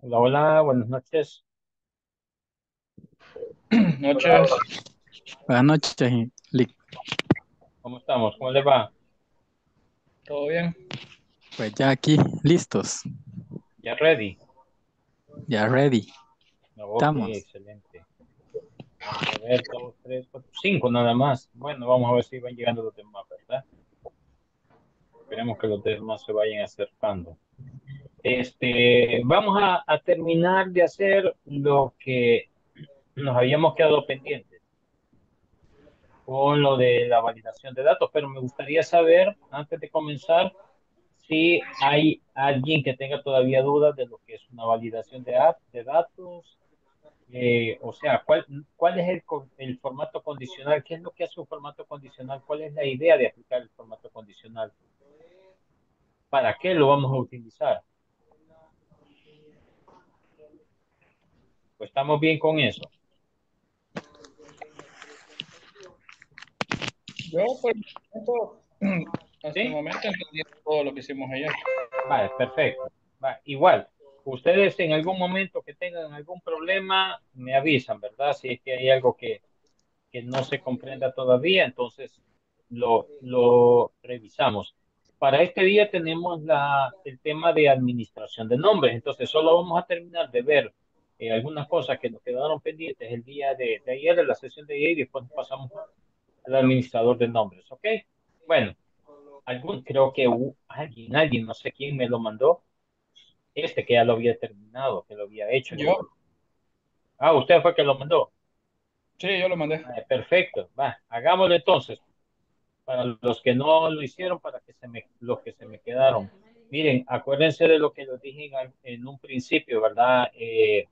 Hola, hola, buenas noches. Noches. Buenas noches, Lick. ¿Cómo estamos? ¿Cómo le va? ¿Todo bien? Pues ya aquí, listos, ¿Ya ready? ya ready. Estamos. excelente. Vamos a ver, dos, tres, cuatro, cinco nada más. Bueno, vamos a ver si van llegando los demás, ¿verdad? Esperemos que los demás se vayan acercando. Este, vamos a, terminar de hacer lo que nos habíamos quedado pendientes con lo de la validación de datos, pero me gustaría saber, antes de comenzar, si hay alguien que tenga todavía dudas de lo que es una validación de, datos, eh, o sea, ¿cuál, es el formato condicional? ¿Qué es lo que hace un formato condicional? ¿Cuál es la idea de aplicar el formato condicional? ¿Para qué lo vamos a utilizar? Pues estamos bien con eso. Yo por el momento, hasta ¿Sí? el momento entendí todo lo que hicimos ayer. Vale, perfecto. Va, igual, ustedes en algún momento que tengan algún problema, me avisan, ¿verdad? Si es que hay algo que, que no se comprenda todavía, entonces lo, lo revisamos. Para este día tenemos la, el tema de administración de nombres, entonces solo vamos a terminar de ver eh, algunas cosas que nos quedaron pendientes el día de, de ayer, de la sesión de ayer, y después pasamos al administrador de nombres, ¿ok? Bueno, algún, creo que alguien, alguien, no sé quién me lo mandó, este que ya lo había terminado, que lo había hecho. Yo, Ah, usted fue que lo mandó. sí, yo lo mandé. Ah, perfecto, va, hagámoslo entonces. Para los que no lo hicieron, para que se me, los que se me quedaron. Miren, acuérdense de lo que les dije en, en un principio, ¿verdad? Eh,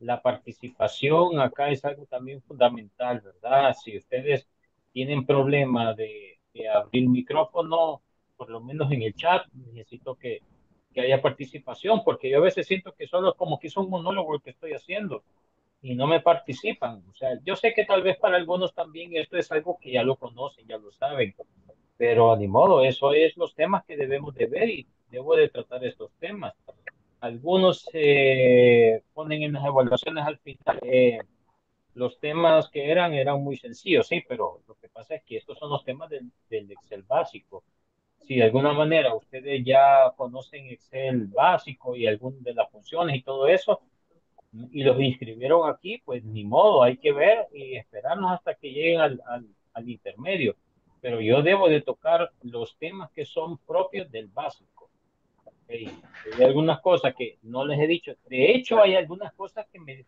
la participación acá es algo también fundamental, ¿verdad? Si ustedes tienen problema de, de abrir micrófono, por lo menos en el chat, necesito que, que haya participación, porque yo a veces siento que solo como que es un monólogo el que estoy haciendo y no me participan. O sea, yo sé que tal vez para algunos también esto es algo que ya lo conocen, ya lo saben, pero ni modo, eso es los temas que debemos de ver y debo de tratar estos temas. Algunos eh, ponen en las evaluaciones al final eh, los temas que eran, eran muy sencillos, sí, pero lo que pasa es que estos son los temas del, del Excel básico. Si de alguna manera ustedes ya conocen Excel básico y algunas de las funciones y todo eso, y los inscribieron aquí, pues ni modo, hay que ver y esperarnos hasta que lleguen al, al, al intermedio. Pero yo debo de tocar los temas que son propios del básico. Okay. Hay algunas cosas que no les he dicho. De hecho, hay algunas cosas que me,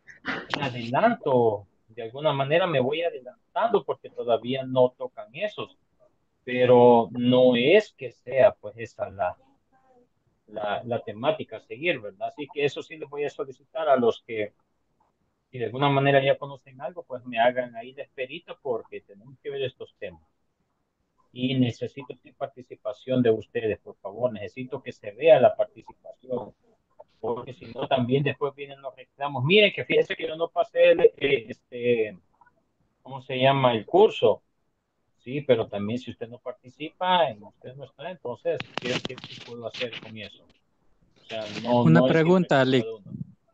adelanto. De alguna manera me voy adelantando porque todavía no tocan esos. Pero no es que sea pues esa la, la, la temática a seguir, ¿verdad? Así que eso sí les voy a solicitar a los que si de alguna manera ya conocen algo, pues me hagan ahí de esperito porque tenemos que ver estos temas. Y necesito participación de ustedes, por favor. Necesito que se vea la participación. Porque si no, también después vienen los reclamos. Miren, que fíjense que yo no pasé el, eh, este, ¿cómo se llama? El curso. Sí, pero también si usted no participa, usted no está, entonces, ¿qué, qué puedo hacer con eso? O sea, no, Una no pregunta, Lick.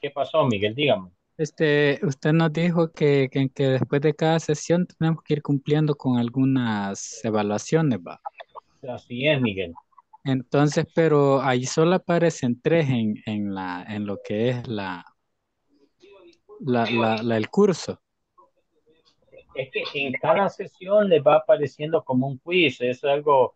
¿Qué pasó, Miguel? Dígame. Este, usted nos dijo que, que, que después de cada sesión tenemos que ir cumpliendo con algunas evaluaciones, ¿va? Así es, Miguel. Entonces, pero ahí solo aparecen tres en, en, la, en lo que es la, la, la, la, el curso. Es que en cada sesión les va apareciendo como un quiz, es algo,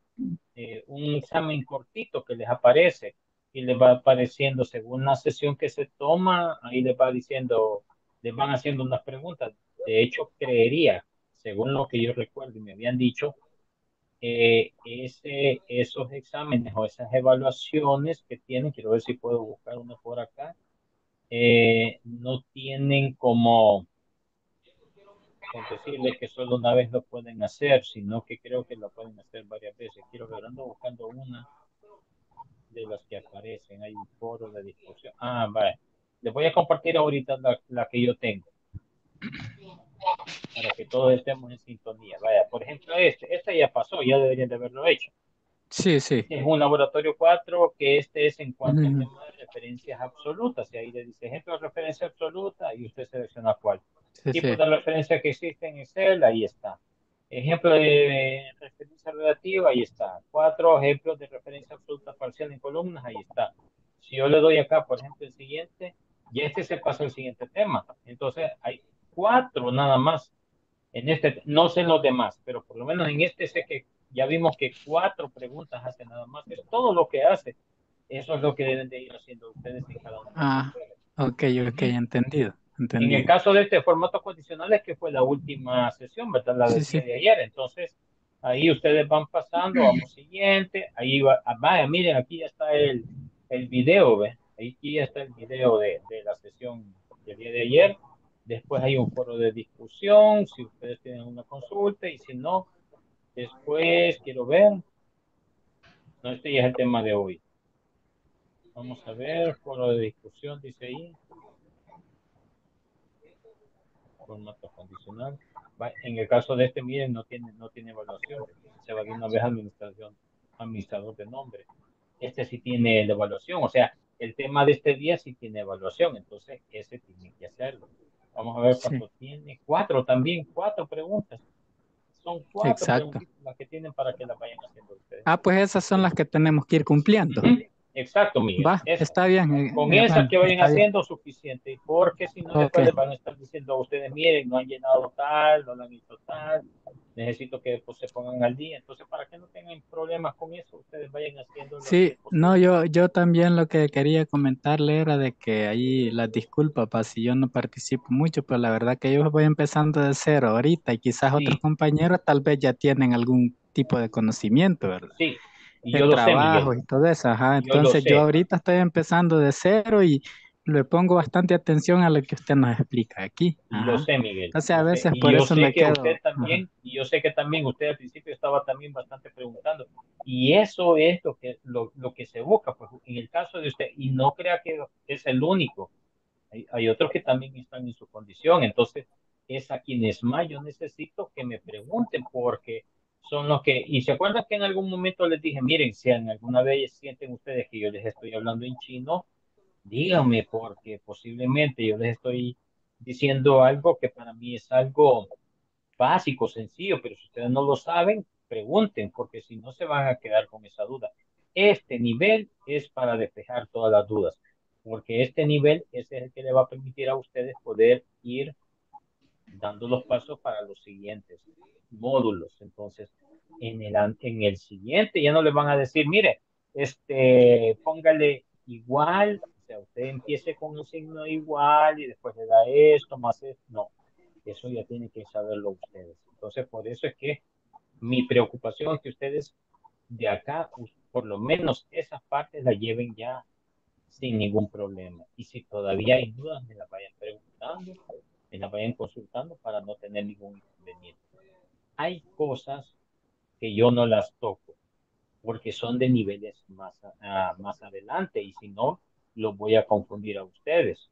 eh, un examen cortito que les aparece y les va apareciendo según la sesión que se toma, ahí les va diciendo, les van haciendo unas preguntas. De hecho, creería, según lo que yo recuerdo y me habían dicho, eh, ese, esos exámenes o esas evaluaciones que tienen, quiero ver si puedo buscar una por acá, eh, no tienen como, decirles que solo una vez lo pueden hacer, sino que creo que lo pueden hacer varias veces. Quiero ver, ando buscando una de las que aparecen. Hay un foro de discusión. Ah, vale. Les voy a compartir ahorita la, la, que yo tengo. Para que todos estemos en sintonía. Vaya, por ejemplo, este. Este ya pasó, ya deberían de haberlo hecho. Sí, sí. Es un laboratorio 4 que este es en cuanto al tema de referencias absolutas. Y ahí le dice ejemplo de referencia absoluta y usted selecciona cuál. Sí, tipo sí. de referencia que existe en Excel, ahí está. Ejemplo de referencia relativa, ahí está. Cuatro ejemplos de referencia absoluta parcial en columnas, ahí está. Si yo le doy acá, por ejemplo, el siguiente, y este se pasa al siguiente tema. Entonces, hay cuatro nada más. En este, no sé en los demás, pero por lo menos en este sé que ya vimos que cuatro preguntas hace nada más. Es todo lo que hace. Eso es lo que deben de ir haciendo ustedes en cada uno. Ah, ok, ok, entendido. En entendido. el caso de este formato condicional es que fue la última sesión, ¿verdad? La Sí, del sí. día de ayer. Entonces, ahí ustedes van pasando, vamos siguiente. Ahí va, ah, vaya, miren, aquí ya está el, el video, ¿ve? Ahí aquí ya está el video de, de la sesión del día de ayer. Después hay un foro de discusión, si ustedes tienen una consulta y si no, después quiero ver. No, este ya es el tema de hoy. Vamos a ver, foro de discusión, dice ahí. Formato condicional. En el caso de este, miren, no tiene, no tiene evaluación. Se va de una vez a administración, administrador de nombre. Este sí tiene la evaluación. O sea, el tema de este día sí tiene evaluación. Entonces, ese tiene que hacerlo. Vamos a ver Sí. cuánto tiene. Cuatro también, cuatro preguntas. Son cuatro Exacto. preguntitas las que tienen para que las vayan haciendo ustedes. Ah, pues esas son las que tenemos que ir cumpliendo. Ujú. Exacto, Miguel. Va, Esa. está bien. eh, Con eh, esas que vayan bien. haciendo suficiente, porque si no, después les van a estar diciendo a ustedes, miren, no han llenado tal, no lo han hecho tal, necesito que pues, se pongan al día. Entonces, para que no tengan problemas con eso, ustedes vayan haciendo. Sí, no, yo, yo también lo que quería comentarle era de que ahí las disculpas, pa, si yo no participo mucho, pero la verdad que yo voy empezando de cero ahorita y quizás Sí. otros compañeros tal vez ya tienen algún tipo de conocimiento, ¿verdad? Sí, y de yo lo sé, trabajo y todo eso, ajá. Yo Entonces sé. yo ahorita estoy empezando de cero y le pongo bastante atención a lo que usted nos explica aquí. Y lo Ajá. sé, Miguel. Entonces, a veces Y por yo eso me que quedo, usted también, y yo sé que también usted al principio estaba también bastante preguntando. Y eso es lo que, lo, lo que se busca, pues en el caso de usted, y no crea que es el único. Hay, hay otros que también están en su condición. Entonces, es a quienes más yo necesito que me pregunten, porque son los que, y se acuerdan que en algún momento les dije, miren, si alguna vez sienten ustedes que yo les estoy hablando en chino, díganme, porque posiblemente yo les estoy diciendo algo que para mí es algo básico, sencillo, pero si ustedes no lo saben, pregunten, porque si no se van a quedar con esa duda. Este nivel es para despejar todas las dudas, porque este nivel es el que le va a permitir a ustedes poder ir dando los pasos para los siguientes módulos. Entonces, en el, en el siguiente ya no le van a decir, mire, este, póngale igual, o sea, usted empiece con un signo igual y después le da esto, más esto. No, eso ya tienen que saberlo ustedes. Entonces, por eso es que mi preocupación es que ustedes de acá, por lo menos esas partes las lleven ya sin ningún problema. Y si todavía hay dudas, me las vayan preguntando, me las vayan consultando para no tener ningún inconveniente. Hay cosas que yo no las toco porque son de niveles más, a- más adelante y si no, los voy a confundir a ustedes.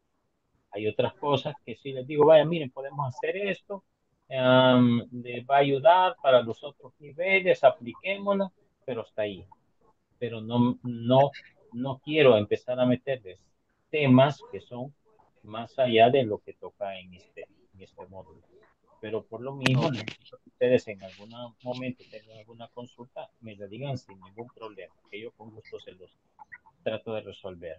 Hay otras cosas que sí les digo, vaya, miren, podemos hacer esto, em, les va a ayudar para los otros niveles, apliquémosla, pero hasta ahí. Pero no, no, no quiero empezar a meterles temas que son más allá de lo que toca en este, en este módulo. Pero por lo mismo, Ok. necesito que ustedes en algún momento tengan alguna consulta, me la digan sin ningún problema, que yo con gusto se los trato de resolver.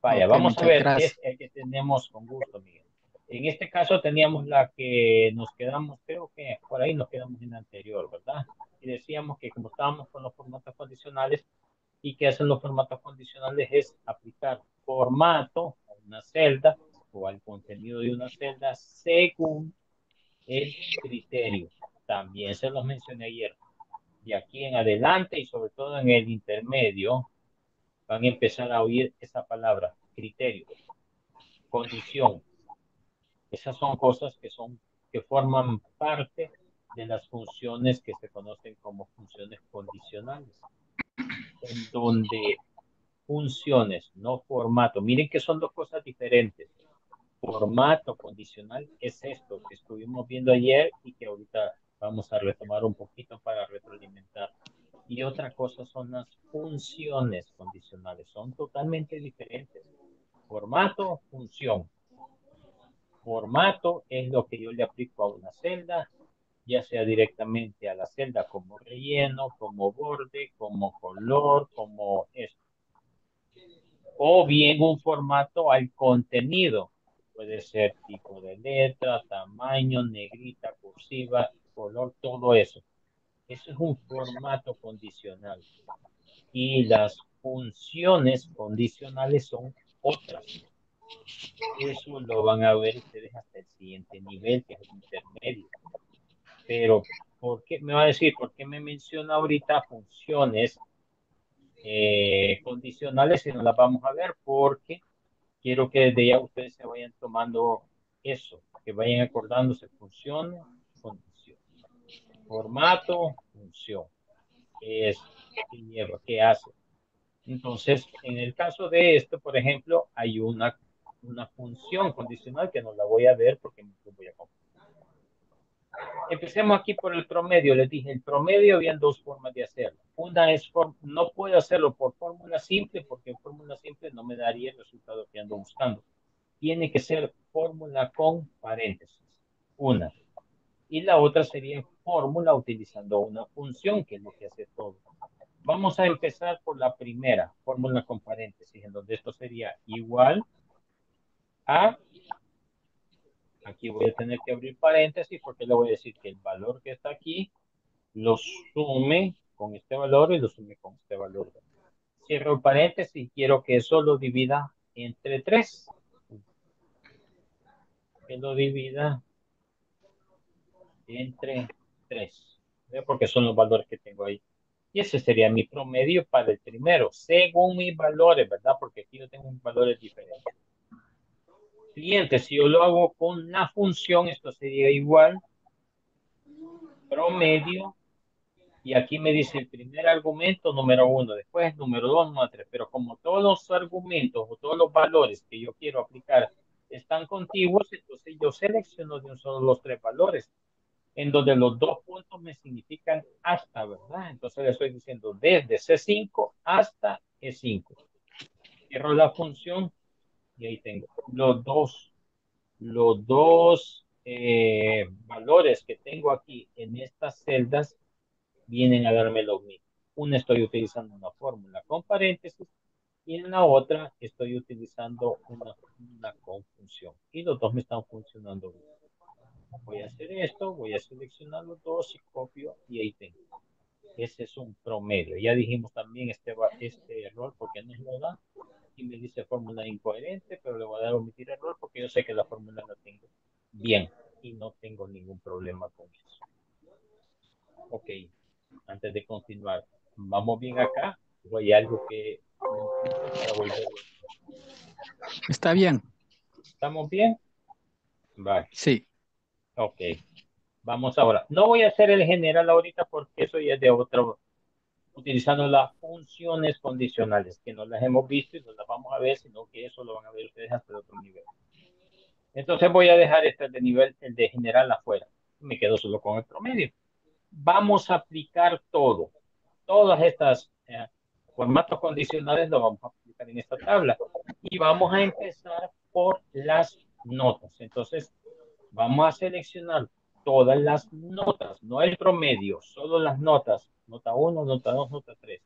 Vaya, Ok, vamos a ver, gracias. es el que tenemos con gusto, Miguel. En este caso teníamos la que nos quedamos, creo que por ahí nos quedamos en la anterior, ¿verdad? Y decíamos que como estábamos con los formatos condicionales, y que hacen los formatos condicionales es aplicar formato una celda o al contenido de una celda según el criterio. También se los mencioné ayer. De aquí en adelante y sobre todo en el intermedio, van a empezar a oír esa palabra, criterio, condición. Esas son cosas que son que forman parte de las funciones que se conocen como funciones condicionales, en donde funciones, no formato. Miren que son dos cosas diferentes. Formato condicional es esto que estuvimos viendo ayer y que ahorita vamos a retomar un poquito para retroalimentar. Y otra cosa son las funciones condicionales. Son totalmente diferentes. Formato, función. Formato es lo que yo le aplico a una celda, ya sea directamente a la celda como relleno, como borde, como color, como esto. O bien un formato al contenido. Puede ser tipo de letra, tamaño, negrita, cursiva, color, todo eso. Eso es un formato condicional. Y las funciones condicionales son otras. Eso lo van a ver ustedes hasta el siguiente nivel, que es el intermedio. Pero, ¿por qué? Me va a decir, ¿por qué me menciona ahorita funciones eh, condicionales y no las vamos a ver? Porque quiero que desde ya ustedes se vayan tomando eso, que vayan acordándose funciones, condiciones. Formato, función. ¿Qué es? ¿Qué lleva? ¿Qué hace? Entonces, en el caso de esto, por ejemplo, hay una, una función condicional que no la voy a ver porque voy a Empecemos aquí por el promedio. Les dije, el promedio había dos formas de hacerlo. Una es, no puedo hacerlo por fórmula simple porque fórmula simple no me daría el resultado que ando buscando. Tiene que ser fórmula con paréntesis. Una. Y la otra sería fórmula utilizando una función, que es lo que hace todo. Vamos a empezar por la primera, fórmula con paréntesis, en donde esto sería igual a Aquí voy a tener que abrir paréntesis porque le voy a decir que el valor que está aquí lo sume con este valor y lo sume con este valor. Cierro el paréntesis y quiero que eso lo divida entre 3. Que lo divida entre 3. Porque son los valores que tengo ahí. Y ese sería mi promedio para el primero, según mis valores, ¿verdad? Porque aquí yo tengo valores diferentes cliente, si yo lo hago con la función, esto sería igual promedio y aquí me dice el primer argumento número uno, después número dos, número tres, pero como todos los argumentos o todos los valores que yo quiero aplicar están contiguos, entonces yo selecciono de un solo los tres valores, en donde los dos puntos me significan hasta, ¿verdad? Entonces le estoy diciendo desde C5 hasta E5. Cierro la función y ahí tengo los dos, los dos eh, valores que tengo aquí en estas celdas vienen a darme lo mismo. Una estoy utilizando una fórmula con paréntesis y en la otra estoy utilizando una, una conjunción. Y los dos me están funcionando bien. Voy a hacer esto, voy a seleccionar los dos y copio y ahí tengo. Ese es un promedio. Ya dijimos también este, este error porque nos lo da y me dice fórmula incoherente, pero le voy a dar omitir error porque yo sé que la fórmula la tengo bien y no tengo ningún problema con eso. Ok, antes de continuar, vamos bien acá o hay algo que Está bien. ¿Estamos bien? Vale. Sí. Ok. Vamos ahora. No voy a hacer el general ahorita porque eso ya es de otro, utilizando las funciones condicionales, que no las hemos visto y no las vamos a ver, sino que eso lo van a ver ustedes hasta el otro nivel. Entonces voy a dejar este de nivel, el de general afuera. Me quedo solo con el promedio. Vamos a aplicar todo. Todas estas eh, formatos condicionales lo vamos a aplicar en esta tabla. Y vamos a empezar por las notas. Entonces, vamos a seleccionar todas las notas, no el promedio, solo las notas nota 1, nota 2, nota 3.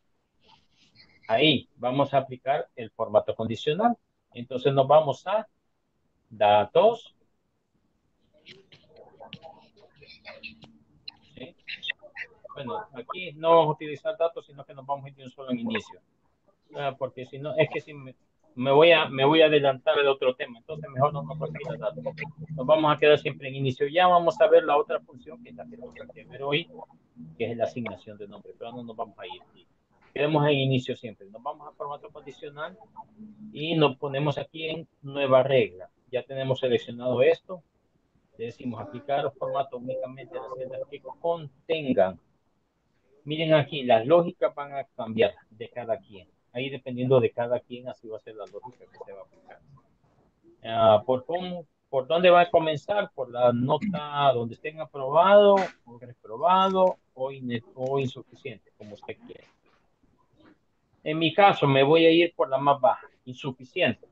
Ahí vamos a aplicar el formato condicional. Entonces nos vamos a datos. Bueno, aquí no vamos a utilizar datos, sino que nos vamos a ir un solo en inicio. Ah, porque si no, es que si me, voy a me voy a adelantar el otro tema, entonces mejor no nos vamos a. Nos vamos a quedar siempre en inicio. Ya vamos a ver la otra función que es la que vamos a ver hoy, que es la asignación de nombre, pero no nos vamos a ir. Quedemos en inicio siempre. Nos vamos a formato condicional y nos ponemos aquí en nueva regla. Ya tenemos seleccionado esto. Le decimos aplicar los formatos únicamente a las celdas que contengan. Miren aquí, las lógicas van a cambiar de cada quien. Ahí dependiendo de cada quien, así va a ser la lógica que se va a aplicar. Ah, por cómo ¿Por dónde va a comenzar? ¿Por la nota donde estén aprobado o reprobado o, o insuficiente, como usted quiera. En mi caso, me voy a ir por la más baja, insuficiente.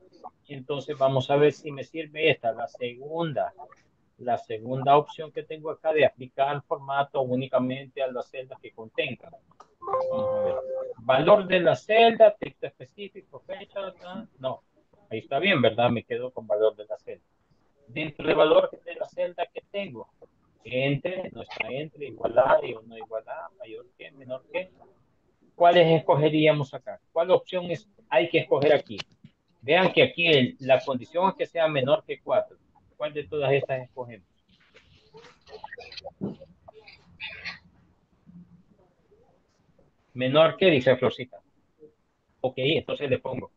Entonces vamos a ver si me sirve esta, la segunda. La segunda opción que tengo acá de aplicar formato únicamente a las celdas que contengan. Valor de la celda, texto específico, fecha, no. Ahí está bien, ¿verdad? Me quedo con valor de la celda. Dentro del valor de la celda que tengo, entre, no está entre, igual a o no igual a, mayor que, menor que. ¿Cuáles escogeríamos acá? ¿Cuál opción es, hay que escoger aquí? Vean que aquí el- la condición es que sea menor que 4. ¿Cuál de todas estas escogemos? Menor que, dice Florcita. Ok, entonces le pongo.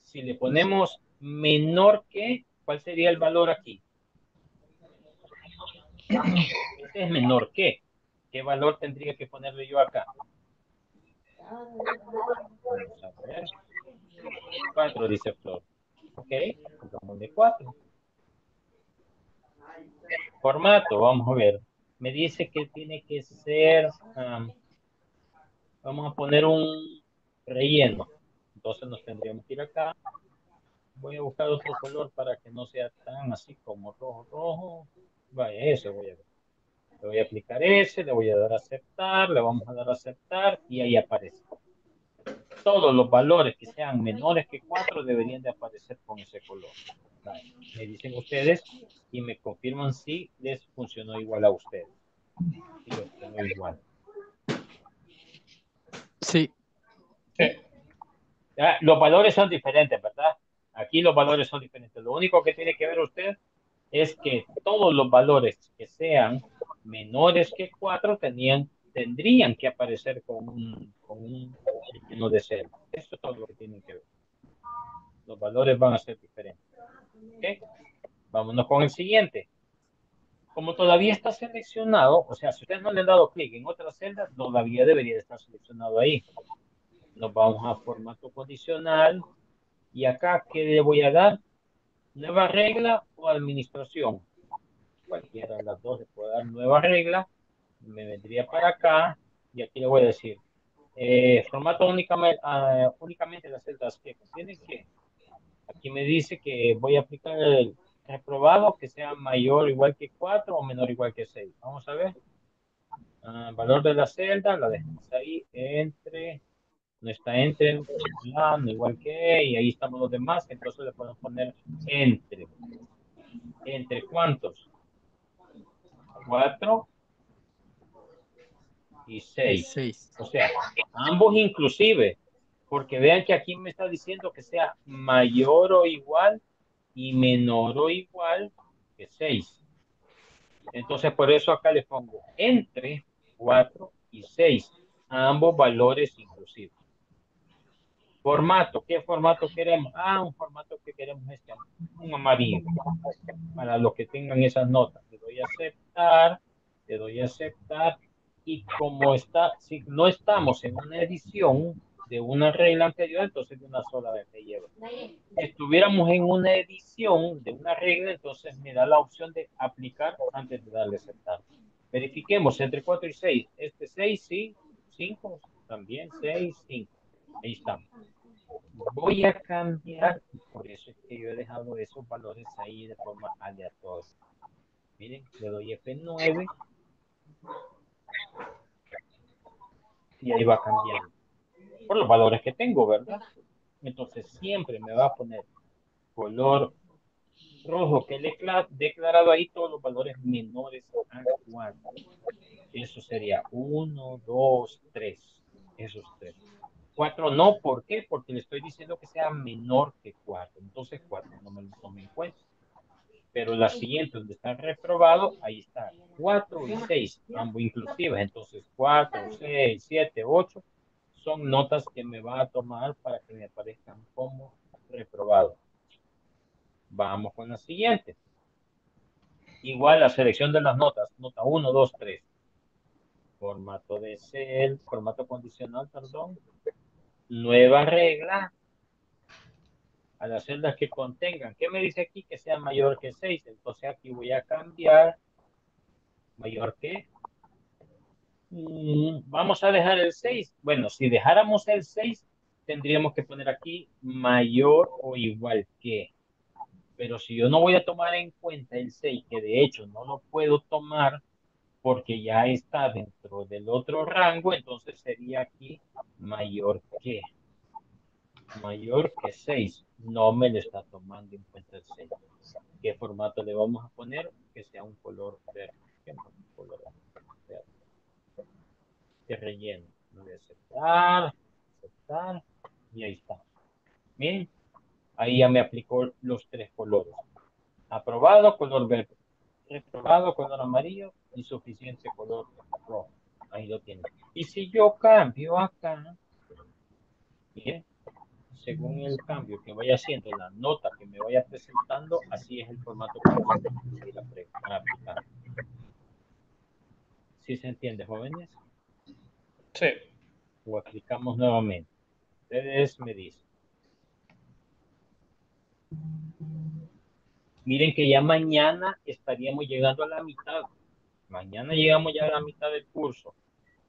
Si le ponemos menor que, ¿cuál sería el valor aquí? Este es menor que. ¿Qué valor tendría que ponerle yo acá? Vamos a ver. 4, dice Flor. Ok, pongámosle 4. Formato, vamos a ver. Me dice que tiene que ser, am, vamos a poner un relleno. Entonces nos tendríamos que ir acá. Voy a buscar otro color para que no sea tan así como rojo, rojo. Vaya, ese voy a ver. Le voy a aplicar ese, le voy a dar a aceptar, le vamos a dar a aceptar y ahí aparece. Todos los valores que sean menores que 4 deberían de aparecer con ese color. Me dicen ustedes y me confirman si les funcionó igual a ustedes. Funcionó igual. Sí, los valores son diferentes, ¿verdad? Aquí los valores son diferentes. Lo único que tiene que ver usted es que todos los valores que sean menores que 4 tenían, tendrían que aparecer con un, con de cero. Eso es todo lo que tienen que ver. Los valores van a ser diferentes. Vámonos con el siguiente. Como todavía está seleccionado, o sea, si ustedes no le han dado clic en otra celda, todavía debería de estar seleccionado ahí. Nos vamos a formato condicional. Y acá, ¿qué le voy a dar? Nueva regla o administración. Cualquiera de las dos le puedo dar nueva regla. Me vendría para acá y aquí le voy a decir eh, formato únicamente, ah, únicamente las celdas que tienen que. Aquí me dice que voy a aplicar el reprobado que sea mayor o igual que 4 o menor o igual que 6. Vamos a ver. Ah, valor de la celda, la dejamos ahí entre no está entre, no igual que, y ahí estamos los demás, entonces le podemos poner entre. ¿Entre cuántos? Cuatro y seis. seis. O sea, ambos inclusive, porque vean que aquí me está diciendo que sea mayor o igual y menor o igual que 6. Entonces, por eso acá le pongo entre 4 y 6, ambos valores inclusivos. Formato, ¿qué formato queremos? Ah, un formato que queremos este, un amarillo, para los que tengan esas notas. Le doy a aceptar, le doy a aceptar, y como está, si no estamos en una edición de una regla anterior, entonces de una sola vez me lleva. Estuviéramos en una edición de una regla, entonces me da la opción de aplicar antes de darle aceptar. Verifiquemos entre 4 y 6. Este 6, sí. 5, también 6, 5. Ahí estamos. Voy a cambiar, por eso es que yo he dejado esos valores ahí de forma aleatoria. Miren, le doy F9 y ahí va cambiando. Por los valores que tengo, ¿verdad? Entonces siempre me va a poner color rojo que le he declarado ahí todos los valores menores a 4. Eso sería 1, 2, 3. Esos tres. 4 no, ¿por qué? Porque le estoy diciendo que sea menor que 4. Entonces 4 no me lo tome en cuenta. Pero la siguiente, donde está reprobado, ahí está 4 y 6, ambos inclusivas. Entonces 4, 6, 7, 8 son notas que me va a tomar para que me aparezcan como reprobado. Vamos con la siguiente. Igual la selección de las notas, nota 1, 2, 3. Formato de cel, formato condicional, perdón. Nueva regla. A las celdas que contengan. ¿Qué me dice aquí? Que sea mayor que 6. Entonces aquí voy a cambiar. Mayor que vamos a dejar el 6. Bueno, si dejáramos el 6, tendríamos que poner aquí mayor o igual que. Pero si yo no voy a tomar en cuenta el 6, que de hecho no lo puedo tomar porque ya está dentro del otro rango, entonces sería aquí mayor que. Mayor que 6. No me lo está tomando en cuenta el 6. ¿Qué formato le vamos a poner? Que sea un color. Un color verde. De relleno. Voy a aceptar, aceptar, y ahí está. Miren, ahí ya me aplicó los tres colores. Aprobado, color verde. Reprobado, color amarillo. Insuficiente, color rojo. Ahí lo tiene. Y si yo cambio acá, miren, según el cambio que vaya haciendo, la nota que me vaya presentando, así es el formato que voy a aplicar. ¿Sí se entiende, jóvenes? Sí. O aplicamos nuevamente. Ustedes me dicen. Miren que ya mañana estaríamos llegando a la mitad. Mañana llegamos ya a la mitad del curso.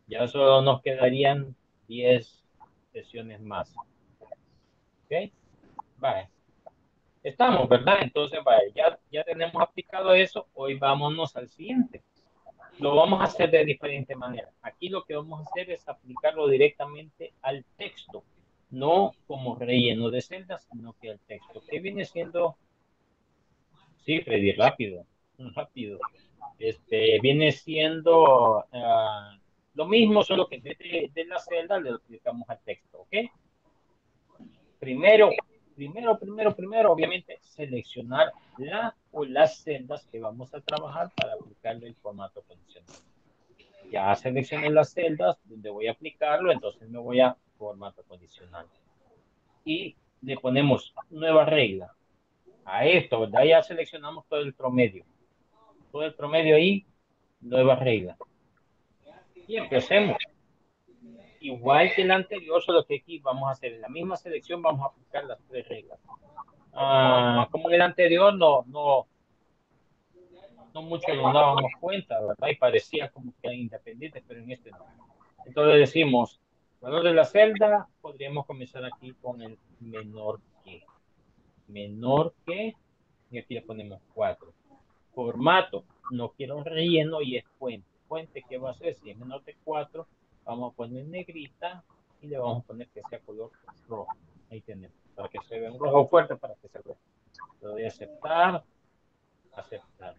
Ya solo nos quedarían 10 sesiones más. ¿Ok? Vale. Estamos, ¿verdad? Entonces, vale, ya, ya tenemos aplicado eso. Hoy vámonos al siguiente. Lo vamos a hacer de diferente manera. Aquí lo que vamos a hacer es aplicarlo directamente al texto, no como relleno de celdas, sino que al texto. ¿Qué viene siendo? Sí, Freddy, rápido, rápido. Este, viene siendo uh, lo mismo, solo que de, de la celda le aplicamos al texto, ¿ok? Primero, primero, primero, primero, obviamente, seleccionar la o las celdas que vamos a trabajar para aplicarle el formato condicional. Ya seleccioné las celdas donde voy a aplicarlo, entonces me voy a formato condicional. Y le ponemos nueva regla. A esto, ¿verdad? Ya seleccionamos todo el promedio. Todo el promedio ahí, nueva regla. Y empecemos igual que el anterior, solo que aquí vamos a hacer la misma selección, vamos a aplicar las tres reglas. Ah, como en el anterior, no, no, no mucho nos dábamos cuenta, ¿verdad? Y parecía como que eran independientes, pero en este no. Entonces decimos, valor de la celda, podríamos comenzar aquí con el menor que. Menor que, y aquí le ponemos 4. Formato, no quiero relleno y es fuente. Fuente, ¿qué va a ser? Si es menor de 4, Vamos a poner negrita y le vamos a poner que sea color rojo. Ahí tenemos, para que se vea un rojo fuerte para que se vea. Lo voy a aceptar, aceptar.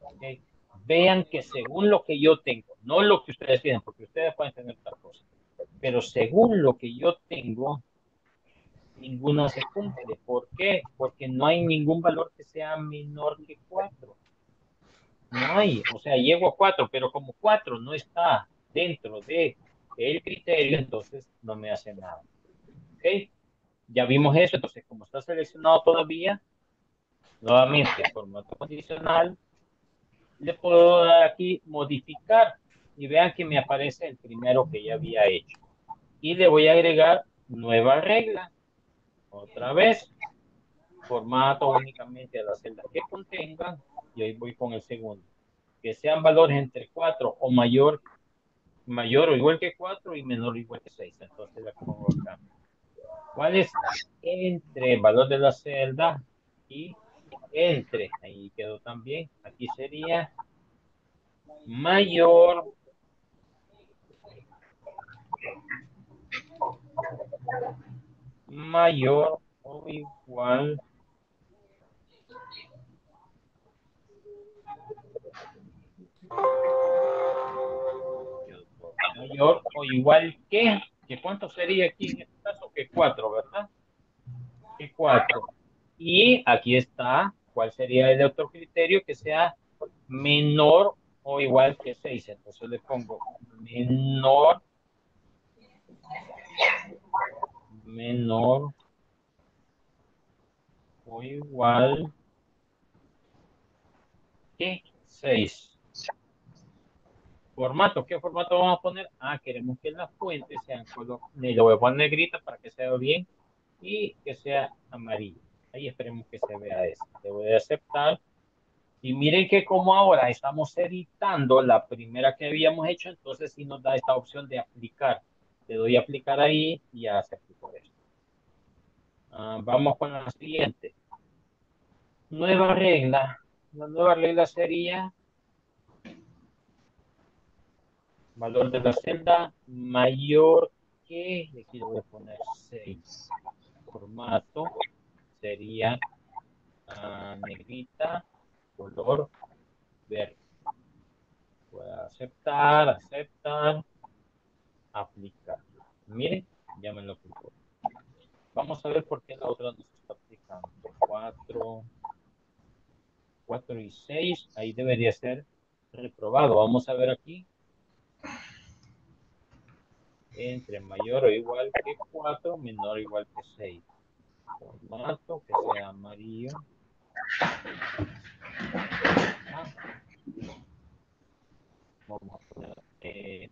Okay. Vean que según lo que yo tengo, no lo que ustedes tienen, porque ustedes pueden tener tal cosa, pero según lo que yo tengo, ninguna se cumple. ¿Por qué? Porque no hay ningún valor que sea menor que 4. No hay, o sea, llego a 4, pero como 4 no está dentro de el criterio, entonces no me hace nada. ¿Ok? Ya vimos eso, entonces como está seleccionado todavía, nuevamente, formato condicional, le puedo dar aquí modificar y vean que me aparece el primero que ya había hecho. Y le voy a agregar nueva regla. Otra vez, formato únicamente a las celdas que contengan, y ahí voy con el segundo. Que sean valores entre 4 o mayor mayor o igual que 4 y menor o igual que 6. Entonces la acá. ¿Cuál es entre valor de la celda y entre? Ahí quedó también. Aquí sería mayor mayor o igual mayor o igual que, que cuánto sería aquí en este caso, que 4, ¿verdad? Que 4. Y aquí está, ¿cuál sería el otro criterio? Que sea menor o igual que 6. Entonces le pongo menor, menor o igual que 6. Formato, ¿qué formato vamos a poner? Ah, queremos que las fuentes sean color, lo voy a poner negrita para que se vea bien y que sea amarillo. Ahí esperemos que se vea eso. Le voy a aceptar Y miren que como ahora estamos editando la primera que habíamos hecho, entonces sí nos da esta opción de aplicar. Le doy a aplicar ahí y ya se aplicó esto. Ah, vamos con la siguiente. Nueva regla. La nueva regla sería valor de la celda mayor que, aquí le voy a poner 6. Formato sería uh, negrita, color verde. Voy a aceptar, aceptar, aplicar. Miren, ya me lo aplicó. Vamos a ver por qué la otra no se está aplicando. 4, 4 y 6, ahí debería ser reprobado. Vamos a ver aquí. Entre mayor o igual que 4, menor o igual que 6. Formato que sea amarillo. Vamos a poner eh,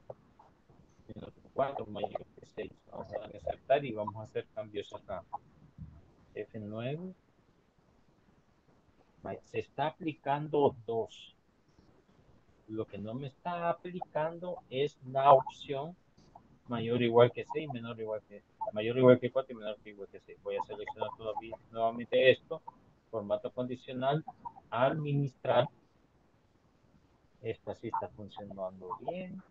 4 mayor que 6. Vamos a aceptar y vamos a hacer cambios acá. F9. Se está aplicando 2. Lo que no me está aplicando es la opción mayor igual que 6, menor igual que mayor igual que 4 y menor igual que 6. Voy a seleccionar todavía nuevamente esto, formato condicional, administrar. Esta sí está funcionando bien.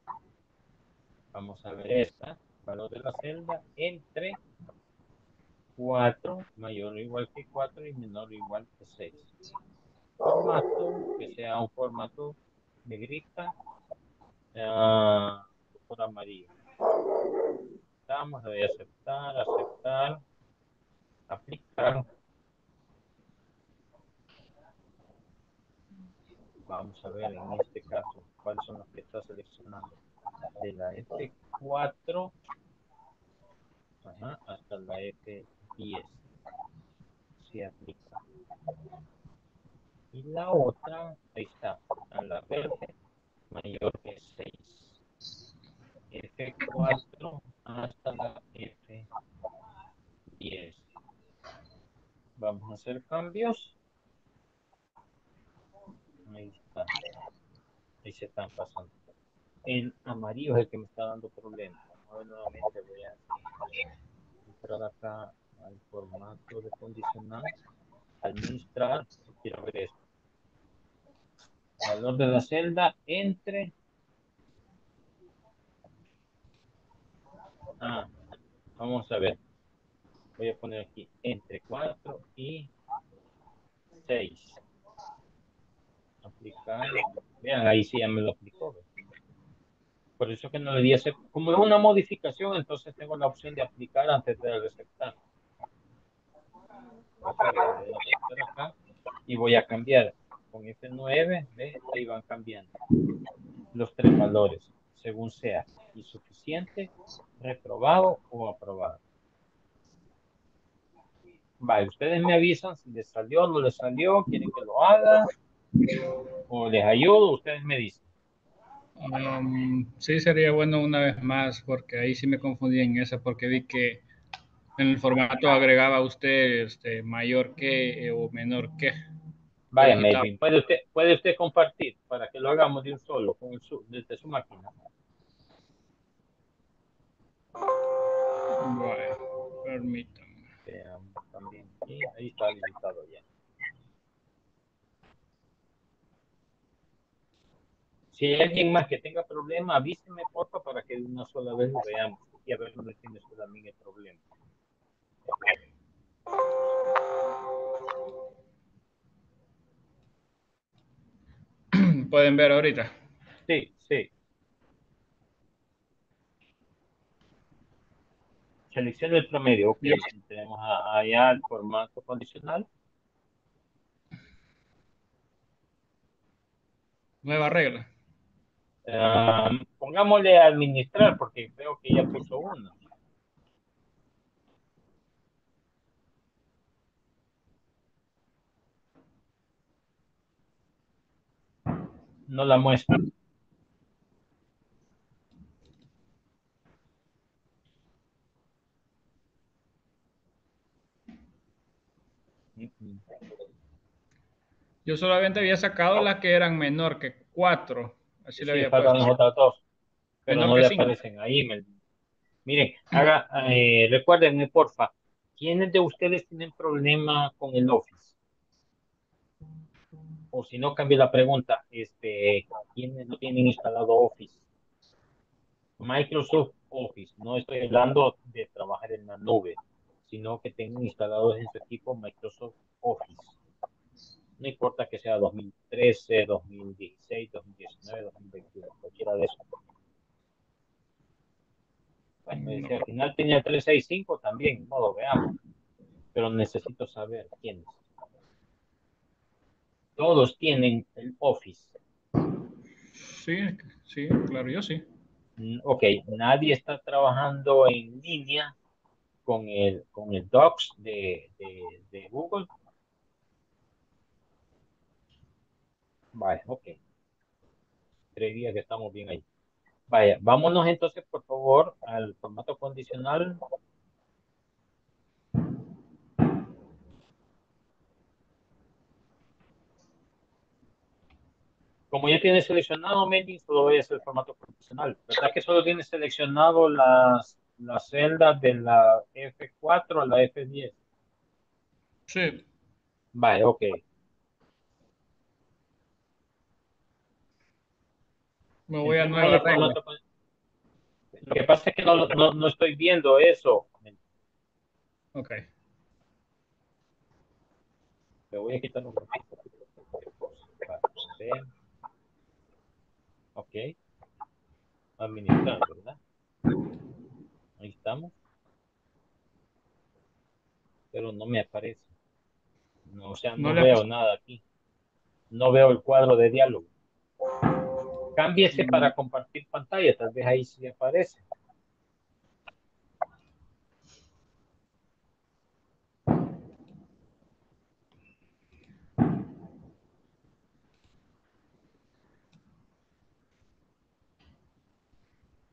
Vamos a ver esta, valor de la celda entre 4 mayor o igual que 4 y menor o igual que 6. Formato, que sea un formato negrita por amarillo. Vamos, a aceptar, aceptar, aplicar. Vamos a ver en este caso cuáles son los que está seleccionando de la F4 hasta la F10 se aplica y la otra ahí está a la verde mayor que 6 F4 hasta la F10 vamos a hacer cambios. Ahí está. Ahí se están pasando. El amarillo es el que me está dando problemas. Ahora nuevamente voy a entrar acá al formato de condicional, administrar, quiero ver esto. Valor de la celda entre Ah, vamos a ver. Voy a poner aquí entre 4 y 6. Aplicar. Vean, ahí sí ya me lo aplicó. Por eso que no le di ese, como es una modificación, entonces tengo la opción de aplicar antes de aceptar. y voy a cambiar con F9, ¿ve? ahí van cambiando los tres valores, según sea insuficiente, reprobado o aprobado. Vale, ustedes me avisan si les salió no les salió, quieren que lo haga o les ayudo, ustedes me dicen. Um, sí, sería bueno una vez más, porque ahí sí me confundí en esa, porque vi que en el formato agregaba usted este, mayor que eh, o menor que. Vaya, Melvin, ¿puede usted, puede usted compartir para que lo hagamos de un solo, con su, desde su máquina. Vale, permítame. también. Y ahí está habilitado ya. Si hay alguien más que tenga problema, avíseme, porfa, para que de una sola vez lo veamos y a ver dónde tiene usted también el problema. ¿Pueden ver ahorita? Sí, sí. Seleccione el promedio. Ok, tenemos allá el formato condicional. Nueva regla. Uh, pongámosle a administrar porque creo que ya puso uno. No la muestra. Yo solamente había sacado las que eran menor que 4. Así Sí, le había faltan puesto. las otras dos, pero Menor no le cinco. aparecen ahí. Melvin. Miren, haga, eh, recuérdenme, porfa, ¿quiénes de ustedes tienen problema con el Office? O si no, cambie la pregunta, este, ¿quiénes no tienen instalado Office? Microsoft Office, no estoy hablando de trabajar en la nube, sino que tengan instalados en su equipo Microsoft Office. No importa que sea 2013, 2016, 2019, 2021, cualquiera de esos. Bueno, decía, al final tenía 365 también, modo, veamos. Pero necesito saber quiénes. Todos tienen el Office. Sí, sí, claro, yo sí. Mm, Ok, nadie está trabajando en línea con el, con el Docs de, de, de Google. Vale, ok. Creería que estamos bien ahí. Vaya, vámonos entonces, por favor, al formato condicional. Como ya tiene seleccionado Melvin, solo voy a hacer el formato condicional. ¿Verdad que solo tiene seleccionado las, las celdas de la F4 a la F10? Sí. Vale, ok. Me voy a nueva formato Lo que pasa es que no, no, no estoy viendo eso. Ok. Me voy a quitar un poquito. Para ver. Ok. Administrar, ¿verdad? Ahí estamos. Pero no me aparece. No, o sea, no, No veo nada aquí. No veo el cuadro de diálogo. Cámbiese para compartir pantalla, tal vez ahí sí aparece.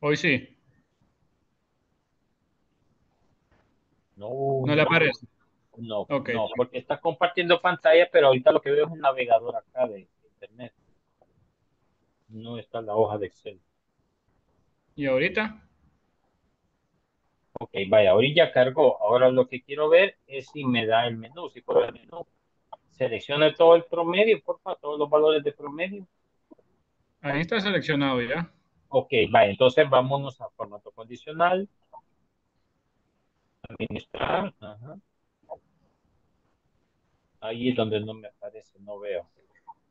Hoy sí. No, No le aparece. No, no, porque está compartiendo pantalla, pero ahorita lo que veo es un navegador acá de internet. No está la hoja de Excel. ¿Y ahorita? Ok, vaya, ahorita cargó. Ahora lo que quiero ver es si me da el menú. Si por el menú seleccione todo el promedio, porfa, todos los valores de promedio. Ahí está seleccionado ya. Ok, vaya, entonces vámonos a formato condicional. Administrar. ajá. Ahí es donde no me aparece, no veo.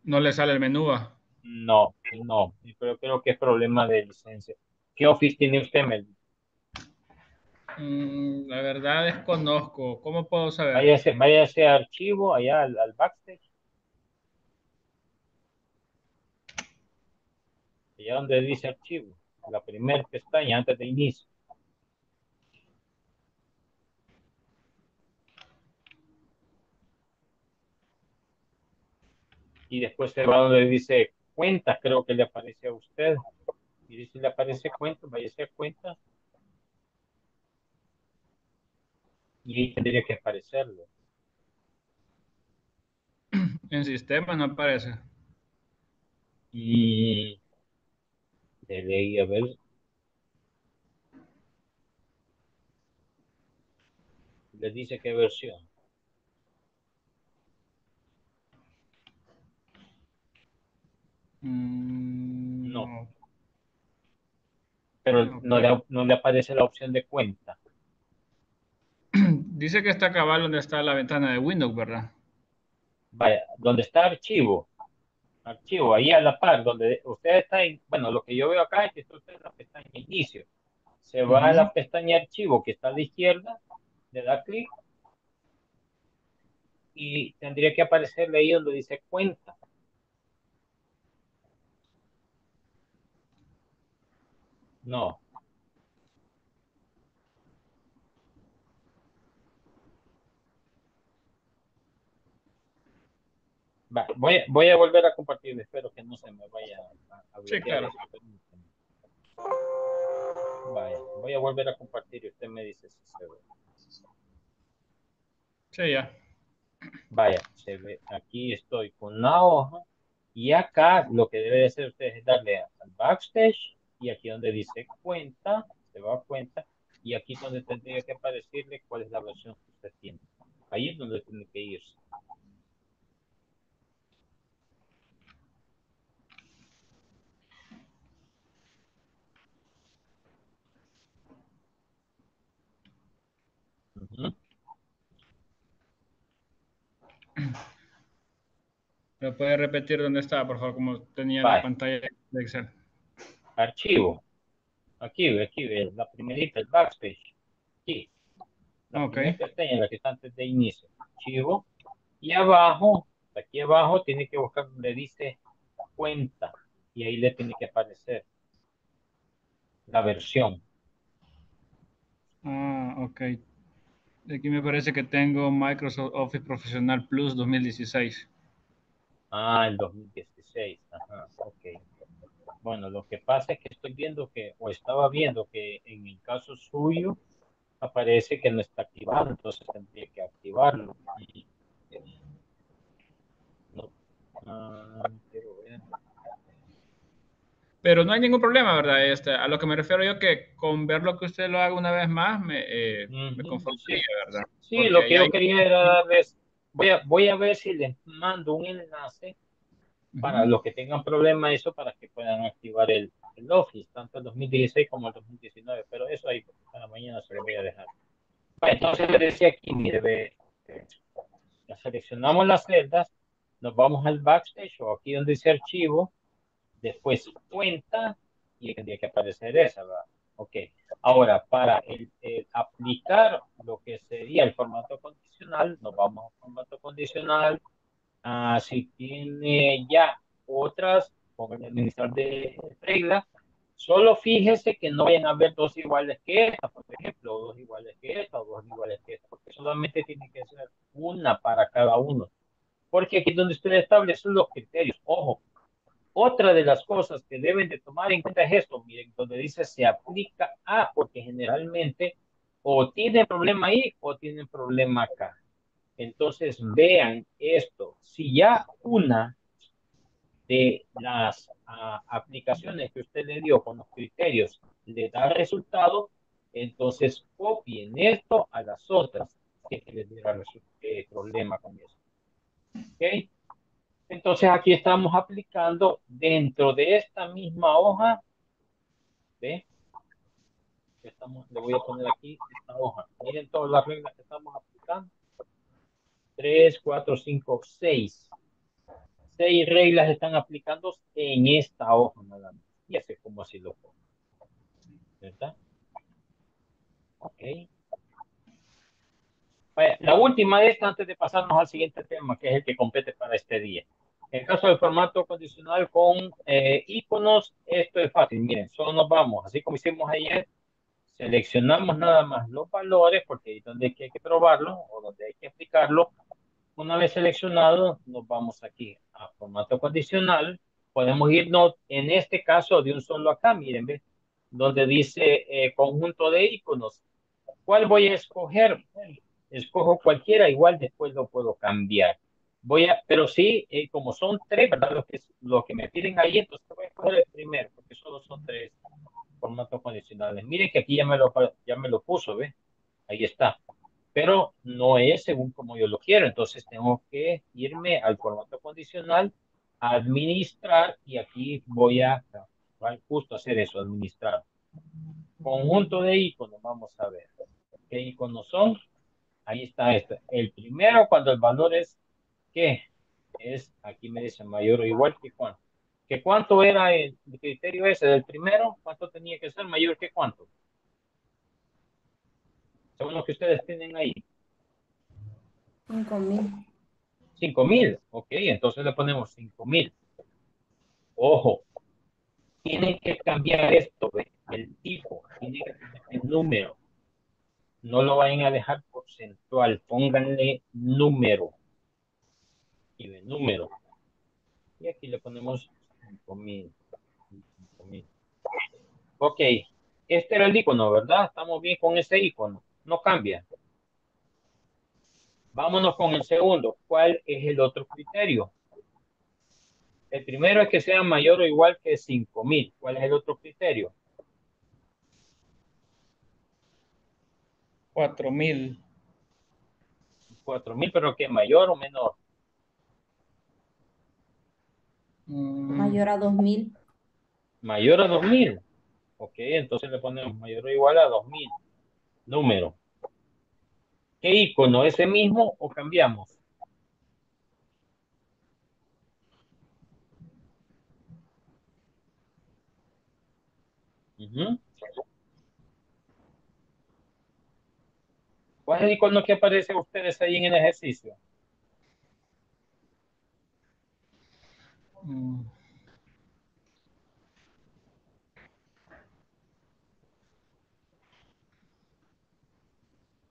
No le sale el menú. ah. No, no, pero creo que es problema de licencia. ¿Qué Office tiene usted, Melvin? Mm, la verdad desconozco. ¿Cómo puedo saber? Váyase, váyase a archivo, allá al, al backstage. Allá donde dice archivo, la primera pestaña antes de inicio. Y después se va donde dice cuentas, creo que le aparece a usted. Y si le aparece cuentas, váyase a cuentas. Y ahí tendría que aparecerlo. En sistema no aparece. Y debe ir a ver. Le dice qué versión. Mm, No. no. Pero no le, no le aparece la opción de cuenta. Dice que está cabal donde está la ventana de Windows, ¿verdad? Vaya, donde está archivo, archivo, ahí a la par, donde usted está, en, bueno, lo que yo veo acá es que usted en la pestaña inicio. Se va a la pestaña archivo que está a la izquierda, le da clic y tendría que aparecerle ahí donde dice cuenta. No. Va, voy, a- voy a volver a compartir, espero que no se me vaya a, a Sí, claro. Vaya, voy a volver a compartir y usted me dice si se ve. Sí, ya. Vaya, se ve, aquí estoy con la hoja y acá lo que debe de hacer usted es darle al backstage y aquí donde dice cuenta, se va a cuenta y aquí donde tendría que aparecerle cuál es la versión que usted tiene. Ahí es donde tiene que irse. ¿Me puede repetir dónde está, por favor, como tenía la pantalla de Excel? Archivo. Aquí, aquí, la primerita, el backspace. Aquí. La ok. la que está antes de inicio. Archivo. Y abajo, aquí abajo, tiene que buscar donde dice cuenta. Y ahí le tiene que aparecer la versión. Ah, ok. Aquí me parece que tengo Microsoft Office Professional Plus 2016. Ah, el 2016. Ajá, ok. Bueno, lo que pasa es que estoy viendo que, o estaba viendo que en el caso suyo aparece que no está activado, entonces tendría que activarlo. No. Ah. Pero no hay ningún problema, ¿verdad? Este, a lo que me refiero yo que con ver lo que usted lo haga una vez más me, eh, me confortaría, ¿verdad? Sí, lo que yo quería era darles, voy a, voy a ver si les mando un enlace para los que tengan problema eso, para que puedan activar el, el Office, tanto el 2016 como el 2019, pero eso ahí para mañana se lo voy a dejar. entonces le decía aquí, mire, ve, seleccionamos las celdas, nos vamos al backstage o aquí donde dice archivo, después cuenta y tendría que aparecer esa, ¿verdad? Ok. Ahora, para el, aplicar lo que sería el formato condicional, nos vamos a formato condicional. Ah, si tiene ya otras, como el administrador de reglas, solo fíjese que no vayan a haber dos iguales que esta, por ejemplo, o dos iguales que esta, o dos iguales que esta, porque solamente tiene que ser una para cada uno. Porque aquí es donde usted establece los criterios. Ojo, otra de las cosas que deben de tomar en cuenta es esto, miren, donde dice se aplica a, porque generalmente o tienen problema ahí o tienen problema acá. Entonces vean esto, si ya una de las ah, aplicaciones que usted le dio con los criterios le da resultado, entonces copien esto a las otras que les diera eh, problema con eso. ¿Ok? Entonces aquí estamos aplicando dentro de esta misma hoja, ¿ve? Estamos, le voy a poner aquí esta hoja. Miren todas las reglas que estamos aplicando. Tres, cuatro, cinco, seis. Seis reglas están aplicando en esta hoja nada más. Y así como así lo pongo. ¿Verdad? Ok. La última de esta antes de pasarnos al siguiente tema, que es el que compete para este día. En el caso del formato condicional con eh, iconos, esto es fácil. Miren, solo nos vamos, así como hicimos ayer, seleccionamos nada más los valores, porque ahí donde hay que probarlo o donde hay que aplicarlo. Una vez seleccionado, nos vamos aquí a formato condicional. Podemos irnos, en este caso, de un solo acá, miren, ¿ves? donde dice eh, conjunto de iconos. ¿Cuál voy a escoger? Escojo cualquiera, igual después lo puedo cambiar. Voy a, pero sí, eh, como son tres, ¿verdad? Los que, lo que me piden ahí, entonces voy a escoger el primero, porque solo son tres formatos condicionales. Miren que aquí ya me lo, ya me lo puso, ¿ve? Ahí está. Pero no es según como yo lo quiero, entonces tengo que irme al formato condicional, administrar, y aquí voy a, justo hacer eso, administrar. Conjunto de iconos, vamos a ver. ¿Qué iconos son? Ahí está este. El primero, cuando el valor es ¿Qué? Es, aquí me dice mayor o igual que cuánto. ¿Que cuánto era el, criterio ese del primero? ¿Cuánto tenía que ser mayor que cuánto? Según lo que ustedes tienen ahí. 5.000. 5.000, ok, entonces le ponemos 5.000. Ojo, tienen que cambiar esto, el tipo, tiene que tener el número. No lo vayan a dejar porcentual, pónganle número y de número. Y aquí le ponemos 5000. Ok, este era el icono, ¿verdad? Estamos bien con ese icono. No cambia. Vámonos con el segundo. ¿Cuál es el otro criterio? El primero es que sea mayor o igual que 5000. ¿Cuál es el otro criterio? 4000. 4000, pero que mayor o menor. Mm, Mayor a 2000. Mayor a 2000. Ok, entonces le ponemos mayor o igual a 2000. Número. ¿Qué icono? ¿Ese mismo o cambiamos? Ujú. ¿Cuál es el icono que aparece a ustedes ahí en el ejercicio? Mm,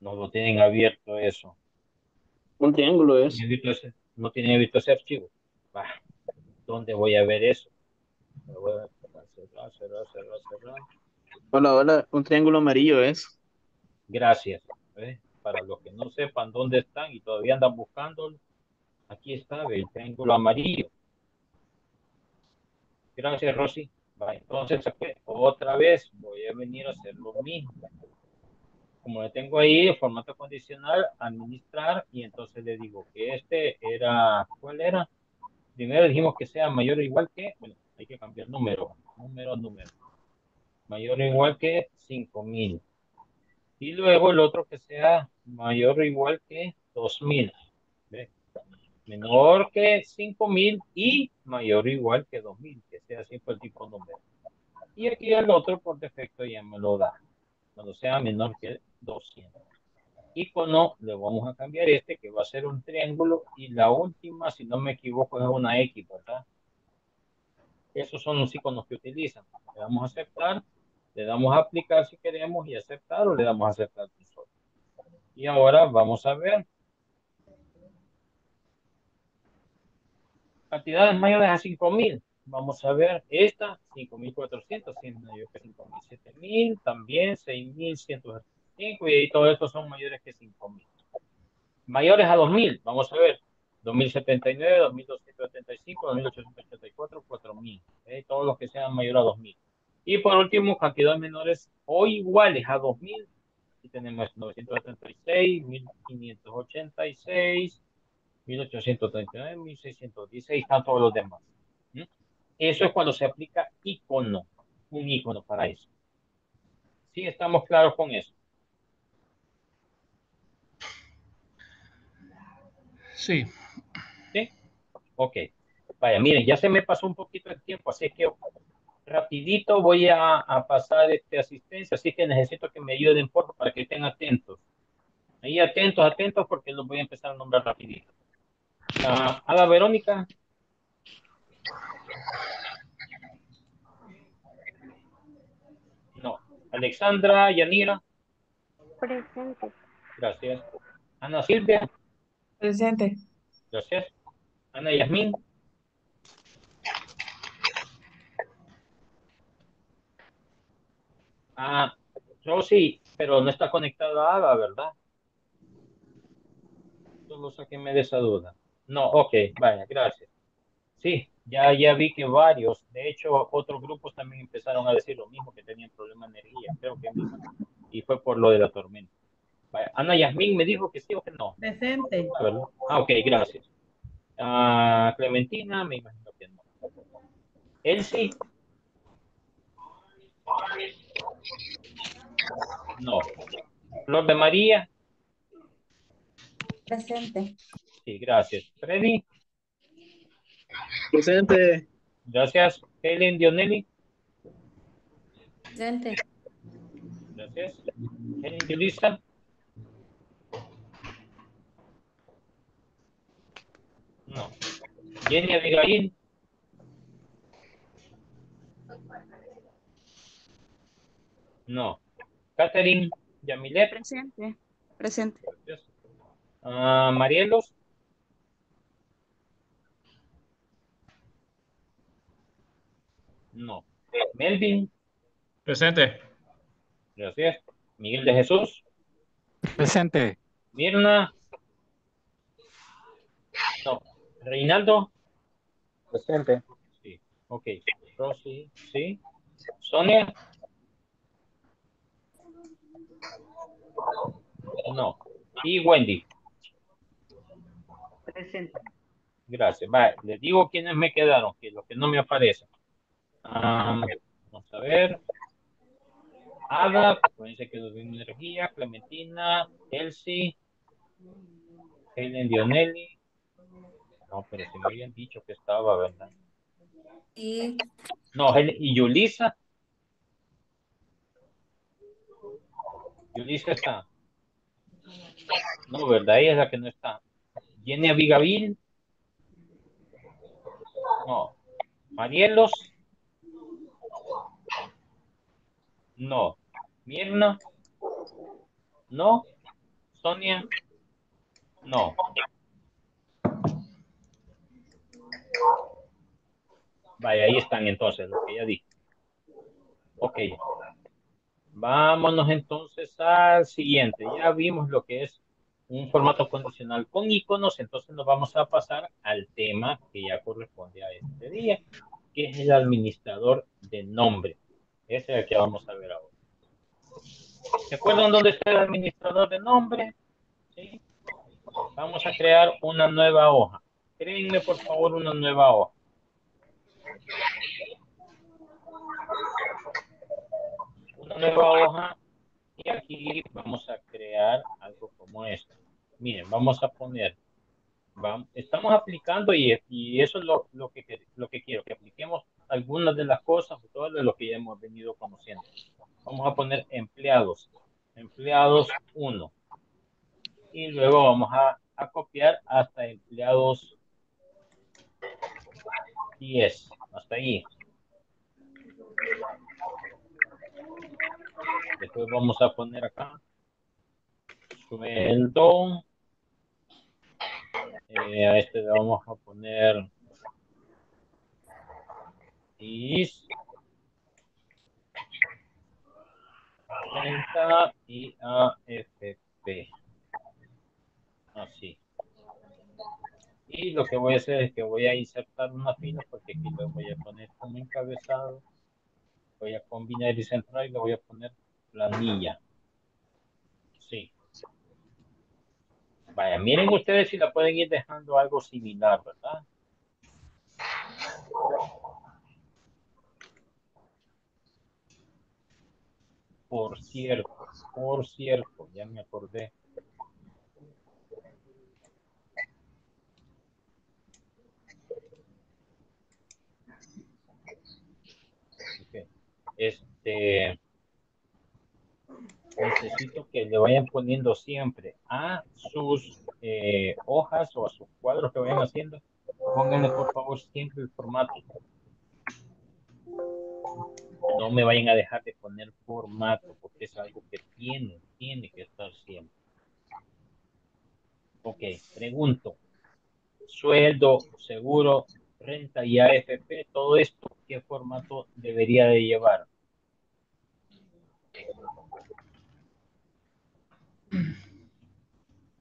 No lo tienen abierto eso. Un triángulo es. ¿Tienen abierto ese- No tienen abierto ese archivo. Bah, ¿Dónde voy a ver eso? Lo voy a cerrar, cerrar, cerrar, cerrar. Hola, hola. Un triángulo amarillo es. Gracias. ¿eh? Para los que no sepan dónde están y todavía andan buscándolo, aquí está el triángulo amarillo. Gracias, Rosy. Entonces, otra vez voy a venir a hacer lo mismo. Como le tengo ahí formato condicional, administrar, y entonces le digo que este era, ¿cuál era? Primero dijimos que sea mayor o igual que, bueno, hay que cambiar número, número, número. Mayor o igual que 5000. Y luego el otro que sea mayor o igual que 2000. Menor que 5000 y mayor o igual que 2000, que sea siempre el tipo número. Y aquí el otro por defecto ya me lo da. Cuando sea menor que 200. Icono, le vamos a cambiar este que va a ser un triángulo y la última, si no me equivoco, es una X, ¿verdad? Esos son los iconos que utilizan. Le damos a aceptar, le damos a aplicar si queremos y aceptar o le damos a aceptar. Y ahora vamos a ver. Cantidades mayores a 5000. Vamos a ver esta, 5400, si es mayor que 5000, 7000, también 6175 y ahí todos estos son mayores que 5000. Mayores a 2000, vamos a ver. 2079, 2275, 2884, 4000. ¿eh? Todos los que sean mayores a 2000. Y por último, cantidades menores o iguales a 2000. Aquí tenemos 936, 1586, 1839, 1616, están todos los demás. ¿Mm? Eso es cuando se aplica icono, un icono para eso. ¿Sí estamos claros con eso? sí. ¿Sí? Ok. Vaya, miren, ya se me pasó un poquito el tiempo, así que rapidito voy a, a pasar este asistencia, así que necesito que me ayuden por favor, para que estén atentos. Ahí atentos, atentos, porque los voy a empezar a nombrar rapidito. Ah, Ada Verónica. No. Alexandra, Yanira. Presente. Gracias. Ana Silvia. Presente. Gracias. Ana Yasmín. Ah, Rosy, pero no está conectada a Ada, ¿verdad? Solo sáquenme de esa duda. No, ok, vaya, gracias. Sí, ya, ya vi que varios, de hecho, otros grupos también empezaron a decir lo mismo, que tenían problemas de energía, creo que mismo, y fue por lo de la tormenta. Vaya, Ana Yasmín me dijo que sí o que no. Presente. Ah, ok, gracias. Ah, Clementina, me imagino que no. Elsie. No. Flor de María. Presente. Sí, gracias. Freddy. Presente. Gracias. Helen Dionelli. Presente. Gracias. Helen Yulisa. No. Jenny Abigail. No. Catherine Yamilet. Presente. Presente. Gracias. Ah, Marielos. No. Melvin. Presente. Gracias. Miguel de Jesús. Presente. Mirna. Reinaldo, Presente. sí, ok. Rosy, sí. Sonia, no. Y Wendy, Presente. gracias. Vale, les digo quiénes me quedaron, que los que no me aparecen. Ah, vamos a ver. Ada, acuérdense que los de energía, Clementina, Elsie, Helen Dionelli. No, pero si me habían dicho que estaba, ¿verdad? Sí. No, Helen- y Yulisa. Yulisa está. No, ¿verdad? Ella es la que no está. Jenny Abigail. No. Marielos. No. Mirna. No. Sonia. No. Vaya, ahí están entonces los que ya dije. Ok. Vámonos entonces al siguiente. Ya vimos lo que es un formato condicional con iconos, entonces nos vamos a pasar al tema que ya corresponde a este día, que es el administrador de nombre. Ese es el que vamos a ver ahora. ¿Se acuerdan dónde está el administrador de nombre? ¿Sí? Vamos a crear una nueva hoja. Créenme, por favor, una nueva hoja. Una nueva hoja y aquí vamos a crear algo como esto. Miren, vamos a poner, vamos, estamos aplicando y, y eso es lo, lo, que, lo que quiero, que apliquemos algunas de las cosas, todo de lo que ya hemos venido conociendo. Vamos a poner empleados, empleados 1. Y luego vamos a, a copiar hasta empleados 10, hasta ahí. Después vamos a poner acá sueldo. Eh, a este le vamos a poner is 30 y AFP. Así. Y lo que voy a hacer es que voy a insertar una fila porque aquí lo voy a poner como encabezado. Voy a combinar y centrar y le voy a poner planilla. Sí. Vaya, miren ustedes si la pueden ir dejando algo similar, ¿verdad? Por cierto, por cierto, ya me acordé. Este necesito que le vayan poniendo siempre a sus eh, hojas o a sus cuadros que vayan haciendo, pónganle por favor siempre el formato. No me vayan a dejar de poner formato porque es algo que tiene, tiene que estar siempre. Ok, pregunto. Sueldo, seguro, renta y AFP, todo esto, ¿qué formato debería de llevar?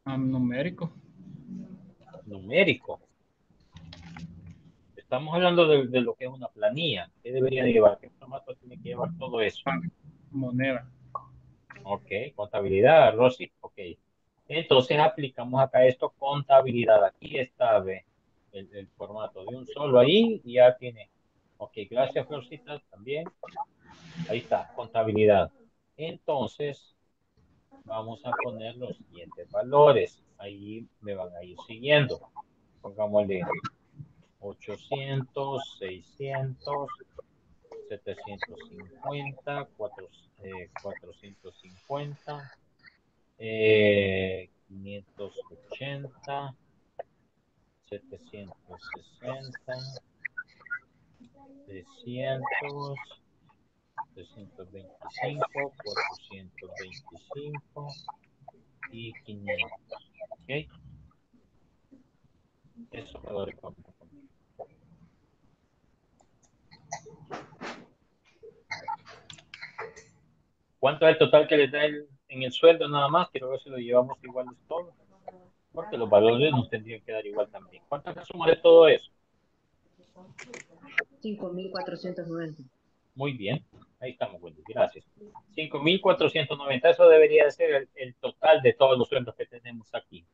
Um, numérico. Numérico. Estamos hablando de, de, lo que es una planilla. ¿Qué debería de llevar? ¿Qué formato tiene que llevar todo eso? Moneda. Ok, contabilidad, Rosy. Ok. Entonces aplicamos acá esto, contabilidad. Aquí está, ve, el, el formato de un solo ahí y ya tiene. Ok, gracias, Florcita, también. Ahí está, contabilidad. Entonces, vamos a poner los siguientes valores. Ahí me van a ir siguiendo. Pongámosle 800, 600, 750, 4, eh, 450, eh, 580, 760, 300, 325, 425 y 500. ¿Ok? Eso quedó de cambio. ¿Cuánto es el total que les da el, en el sueldo nada más? Quiero ver si lo llevamos igual todo. Porque los valores nos tendrían que dar igual también. ¿Cuánto es la suma de todo eso? 5.490. Muy bien. Ahí estamos, Wendy. Gracias. 5.490. Eso debería ser el, el total de todos los sueldos que tenemos aquí.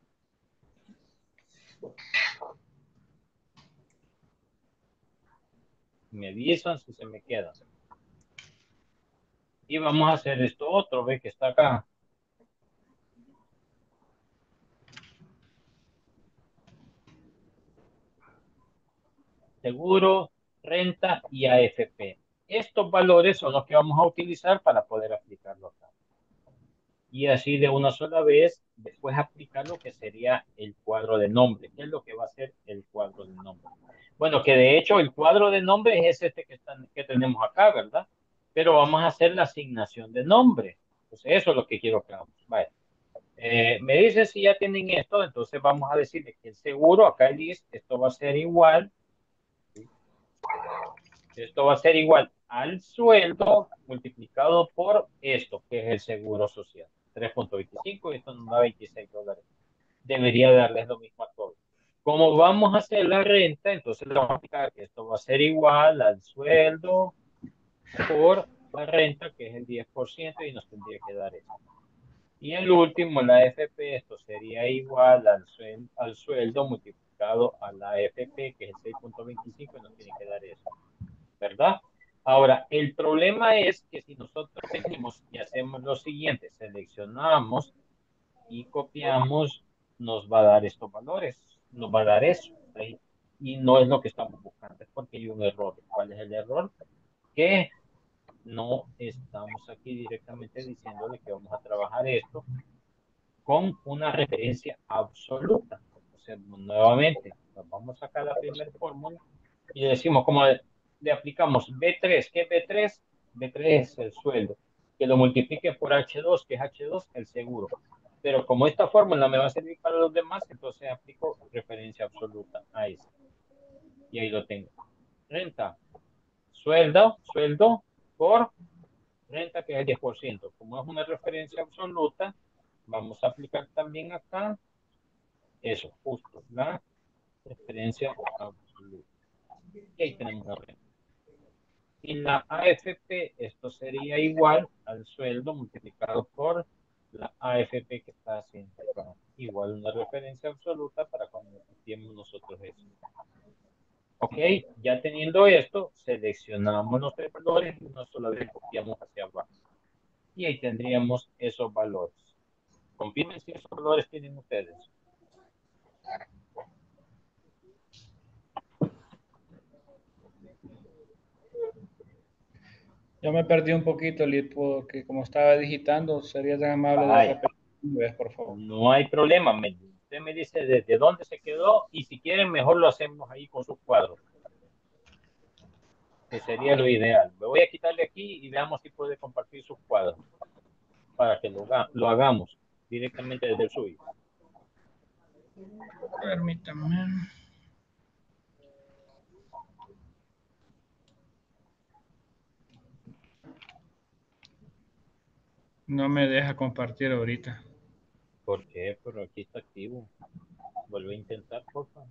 Me avisan si se me quedan. Y vamos a hacer esto otro, ve que está acá. Seguro, renta y AFP. Estos valores son los que vamos a utilizar para poder aplicarlo acá. Y así de una sola vez, después aplicar lo que sería el cuadro de nombre. ¿Qué es lo que va a ser el cuadro de nombre? Bueno, que de hecho el cuadro de nombre es este que, están, que tenemos acá, ¿verdad? Pero vamos a hacer la asignación de nombre. Pues eso es lo que quiero que hagamos. Vale. Eh, me dice si ya tienen esto, entonces vamos a decirle que el seguro, acá dice, esto va a ser igual. Esto va a ser igual al sueldo multiplicado por esto, que es el seguro social. 3.25 y esto nos da 26 dólares. Debería darles lo mismo a todos. Como vamos a hacer la renta, entonces le vamos a explicar que esto va a ser igual al sueldo por la renta, que es el 10%, y nos tendría que dar eso. Y el último, la AFP, esto sería igual al sueldo, al sueldo multiplicado a la AFP, que es el 6.25, y nos tiene que dar eso. ¿Verdad? Ahora, el problema es que si nosotros venimos y hacemos lo siguiente, seleccionamos y copiamos, nos va a dar estos valores, nos va a dar eso. ¿sí? Y no es lo que estamos buscando, es porque hay un error. ¿Cuál es el error? Que no estamos aquí directamente diciéndole que vamos a trabajar esto con una referencia absoluta. O sea, nuevamente, nos vamos a sacar la primera fórmula y decimos como le aplicamos B3, ¿qué es B3? B3 es el sueldo, que lo multiplique por H2, que es H2, el seguro. Pero como esta fórmula me va a servir para los demás, entonces aplico referencia absoluta a eso. Y ahí lo tengo. Renta, sueldo, sueldo por renta, que es el 10%. Como es una referencia absoluta, vamos a aplicar también acá eso, justo, la referencia absoluta. Y ahí tenemos la renta. Y la AFP, esto sería igual al sueldo multiplicado por la AFP que está haciendo acá. Igual una referencia absoluta para cuando copiemos nosotros eso. Ok, ya teniendo esto, seleccionamos los tres valores y sola vez copiamos hacia abajo. Y ahí tendríamos esos valores. Confirmen si esos valores tienen ustedes. Yo me perdí un poquito, Lid, porque como estaba digitando, sería tan amable de una vez, por favor. No hay problema. me- usted me dice desde dónde se quedó y si quieren mejor lo hacemos ahí con sus cuadros. Que sería lo ideal. Me voy a quitarle aquí y veamos si puede compartir sus cuadros para que lo hagamos directamente desde el suyo. Permítame. No me deja compartir ahorita. ¿Por qué? Pero aquí está activo. Vuelve a intentar, por favor.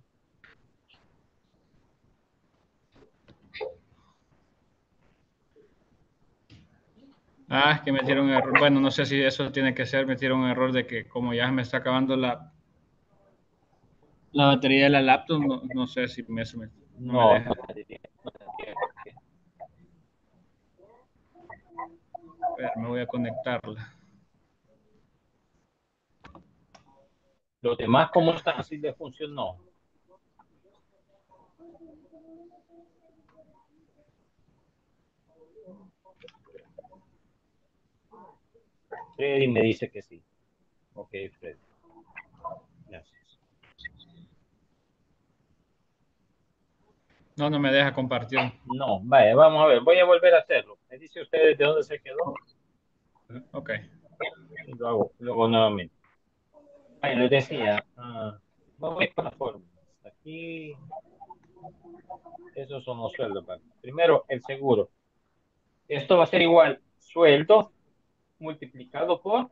Ah, es que metieron un error. Bueno, no sé si eso tiene que ser, metieron un error de que como ya me está acabando la, la batería de la laptop, no, no sé si me, eso me- no me No, deja. no tendría- no tendría por qué. A ver, me voy a conectarla. Los demás, ¿cómo están? Así les funcionó. Freddy me dice que sí. Ok, Freddy. Gracias. No, no me deja compartir. No, vaya, vamos a ver. Voy a volver a hacerlo. Me dice usted de dónde se quedó. Ok. Y lo hago luego nuevamente. Ahí les decía, ah, vamos a ir con la fórmula. Hasta aquí. Esos son los sueldos. Primero, el seguro. Esto va a ser igual sueldo multiplicado por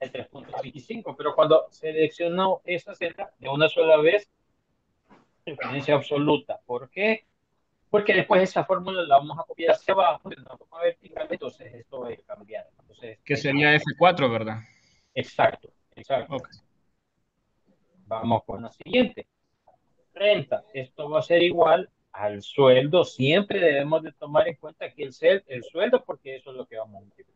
el 3.25, pero cuando selecciono esa celda de una sola vez, referencia absoluta. ¿Por qué? Porque después esa fórmula la vamos a copiar hacia abajo, forma vertical, entonces esto va a cambiar. Entonces, Que sería F4, ¿verdad? Exacto, exacto. Vamos con la siguiente. Renta. Esto va a ser igual al sueldo. Siempre debemos de tomar en cuenta que el, el sueldo, porque eso es lo que vamos a multiplicar.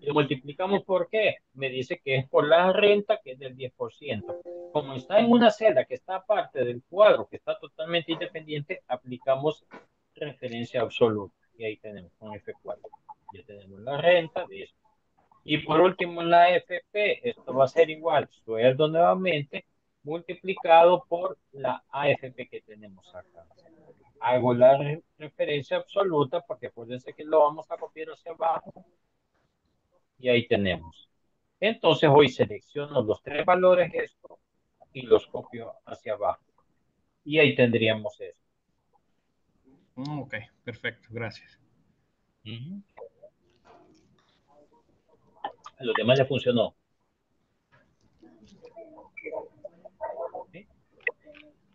Y lo multiplicamos por qué? Me dice que es por la renta, que es del 10%. Como está en una celda que está aparte del cuadro, que está totalmente independiente, aplicamos referencia absoluta. Y ahí tenemos un F4. Ya tenemos la renta de. Y por último, la FP, esto va a ser igual, sueldo nuevamente, multiplicado por la AFP que tenemos acá. Hago la re- referencia absoluta porque acuérdense que lo vamos a copiar hacia abajo. Y ahí tenemos. Entonces hoy selecciono los tres valores esto y los copio hacia abajo. Y ahí tendríamos esto. Mm, Ok, perfecto, gracias. A los demás le funcionó. ¿Sí?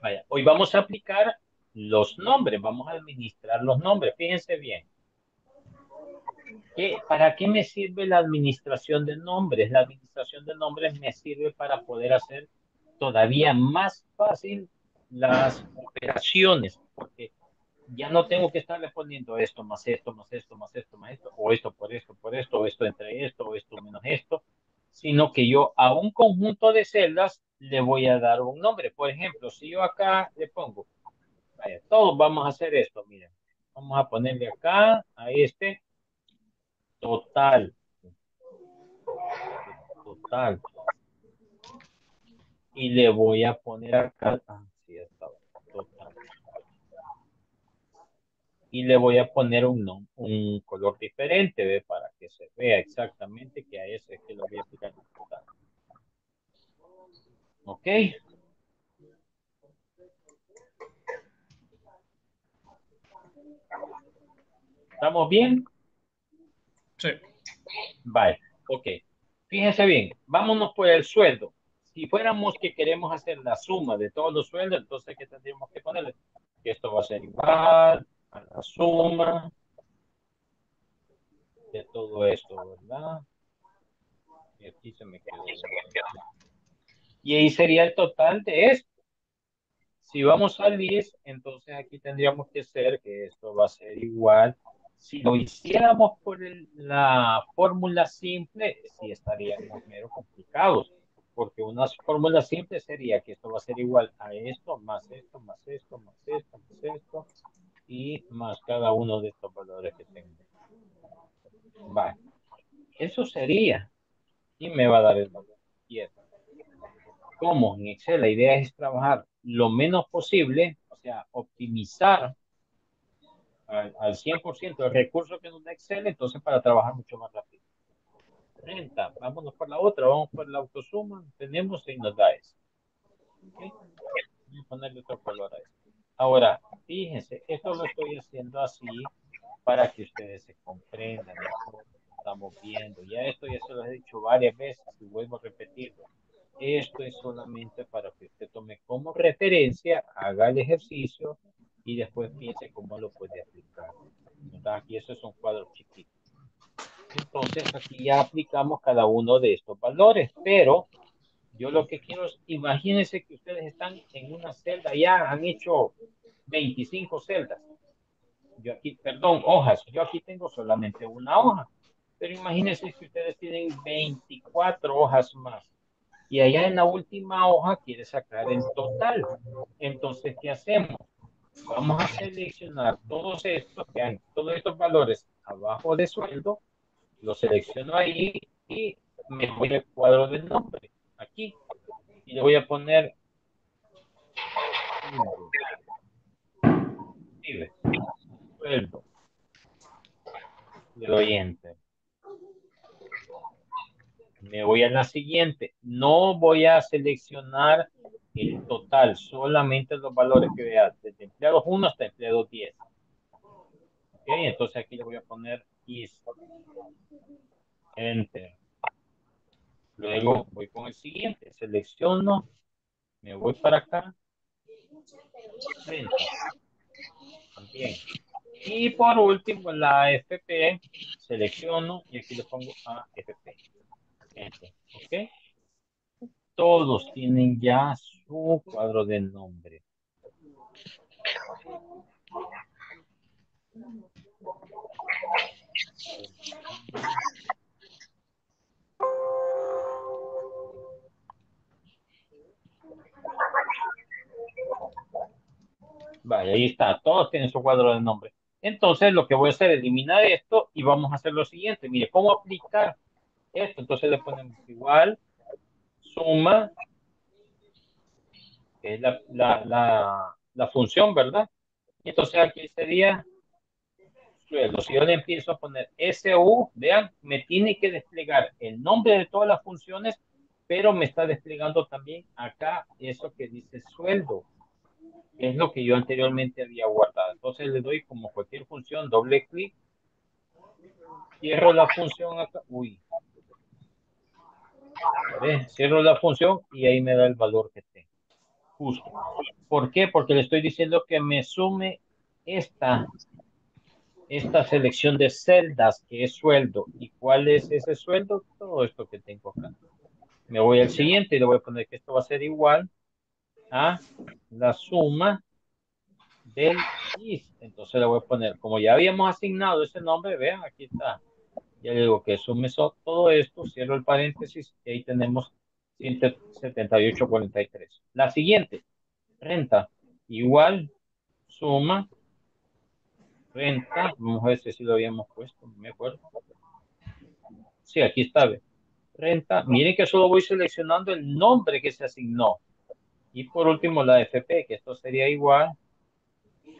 Vaya, hoy vamos a aplicar los nombres, vamos a administrar los nombres. Fíjense bien. ¿Qué- ¿Para qué me sirve la administración de nombres? La administración de nombres me sirve para poder hacer todavía más fácil las operaciones, porque ya no tengo que estarle poniendo esto más esto, más esto, más esto, más esto, o esto por esto, por esto, o esto entre esto, o esto menos esto, sino que yo a un conjunto de celdas le voy a dar un nombre. Por ejemplo, si yo acá le pongo, vaya, todos vamos a hacer esto, miren, vamos a ponerle acá a este total, total, y le voy a poner acá, ah, sí, estaba, total y le voy a poner un, un color diferente, ¿ve? Para que se vea exactamente que a ese es que lo voy a aplicar. total. ¿Ok? ¿Estamos bien? Sí. Vale, ok. Fíjense bien, vámonos por el sueldo. Si fuéramos que queremos hacer la suma de todos los sueldos, entonces, ¿qué tendríamos que ponerle? Que esto va a ser igual a la suma de todo esto, ¿verdad? Y aquí se me quedó. Y ahí sería el total de esto. Si vamos al 10, entonces aquí tendríamos que ser que esto va a ser igual. Si lo hiciéramos por la fórmula simple, sí estaríamos mero complicados, porque una fórmula simple sería que esto va a ser igual a esto, más esto, más esto, más esto, más esto, y más cada uno de estos valores que tengo. Vale. Eso sería. Y me va a dar el valor 10. Como en Excel la idea es trabajar lo menos posible, o sea, optimizar al, al 100% el recurso que nos da Excel, entonces para trabajar mucho más rápido. Renta, vámonos por la otra, vamos por la autosuma, tenemos y nos da eso. ¿Ok? Voy a ponerle otro color a esto. Ahora, fíjense, esto lo estoy haciendo así para que ustedes se comprendan estamos viendo. Ya esto ya se lo he dicho varias veces y vuelvo a repetirlo. Esto es solamente para que usted tome como referencia, haga el ejercicio y después piense cómo lo puede aplicar. ¿verdad? Aquí eso es un cuadro chiquito. Entonces aquí ya aplicamos cada uno de estos valores, pero yo lo que quiero es, imagínense que ustedes están en una celda, ya han hecho 25 celdas. Yo aquí, perdón, hojas, yo aquí tengo solamente una hoja, pero imagínense que ustedes tienen 24 hojas más. Y allá en la última hoja quiere sacar el total. Entonces, ¿qué hacemos? Vamos a seleccionar todos estos, todos estos valores abajo de sueldo, lo selecciono ahí y me voy al cuadro del nombre, aquí, y le voy a poner sueldo. Le doy enter. Me voy a la siguiente. No voy a seleccionar el total, solamente los valores que vea, desde empleados 1 hasta empleados 10. Ok, entonces aquí le voy a poner is. Enter. Luego voy con el siguiente, selecciono, me voy para acá, renta, también. Y por último, la AFP, selecciono y aquí le pongo AFP. ¿Ok? Todos tienen ya su cuadro de nombre. Vale, ahí está. Todos tienen su cuadro de nombre. Entonces, lo que voy a hacer es eliminar esto y vamos a hacer lo siguiente. Mire, ¿cómo aplicar esto? Entonces le ponemos igual, suma, que es la, la, la, la función, ¿verdad? Entonces aquí sería sueldo. Si yo le empiezo a poner SU, vean, me tiene que desplegar el nombre de todas las funciones, pero me está desplegando también acá eso que dice sueldo es lo que yo anteriormente había guardado. Entonces le doy como cualquier función, doble clic, cierro la función acá, uy, cierro la función y ahí me da el valor que tengo. Justo. ¿Por qué? Porque le estoy diciendo que me sume esta, esta selección de celdas que es sueldo. ¿Y cuál es ese sueldo? Todo esto que tengo acá. Me voy al siguiente y le voy a poner que esto va a ser igual a la suma del is. Entonces le voy a poner, como ya habíamos asignado ese nombre, vean, aquí está. Ya digo que sume todo esto, cierro el paréntesis y ahí tenemos 178.43. La siguiente, renta, igual, suma, renta, vamos a ver si lo habíamos puesto, no me acuerdo. Sí, aquí está, renta. Miren que solo voy seleccionando el nombre que se asignó. Y por último la FP, que esto sería igual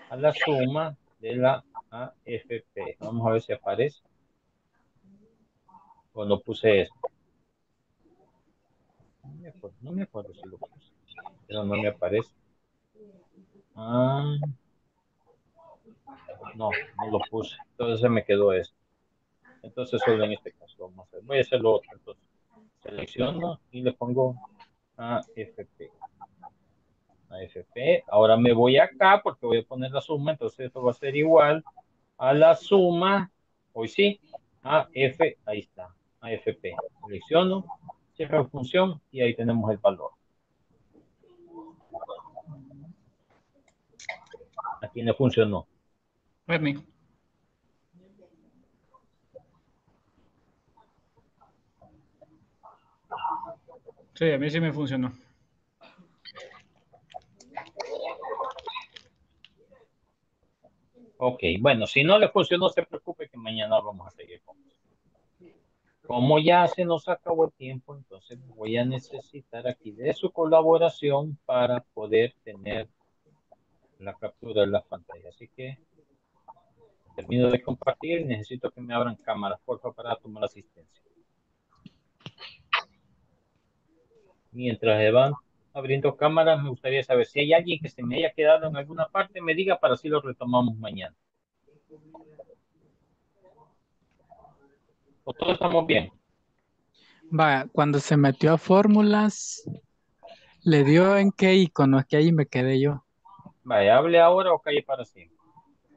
a la suma de la AFP. Vamos a ver si aparece. Cuando puse esto. No me acuerdo, si lo puse. Pero no me aparece. Ah, no, no lo puse. Entonces se me quedó esto. Entonces solo en este caso vamos a hacer. Voy a hacer lo otro. Entonces selecciono y le pongo AFP. AFP. Ahora me voy acá porque voy a poner la suma, entonces esto va a ser igual a la suma, hoy sí, AF, ahí está, AFP. Selecciono, cierro función y ahí tenemos el valor. Aquí no funcionó. Redmi. Sí, a mí sí me funcionó. Ok, bueno, si no le funcionó, se preocupe que mañana vamos a seguir con eso. Como ya se nos acabó el tiempo, entonces voy a necesitar aquí de su colaboración para poder tener la captura de la pantalla. Así que termino de compartir. Necesito que me abran cámaras, por favor, para tomar asistencia. Mientras se van abriendo cámaras, me gustaría saber si hay alguien que se me haya quedado en alguna parte, me diga para si lo retomamos mañana. ¿O todos estamos bien? Va, cuando se metió a fórmulas, ¿le dio en qué icono? Es que ahí me quedé yo. Vaya, hable ahora o calle para siempre.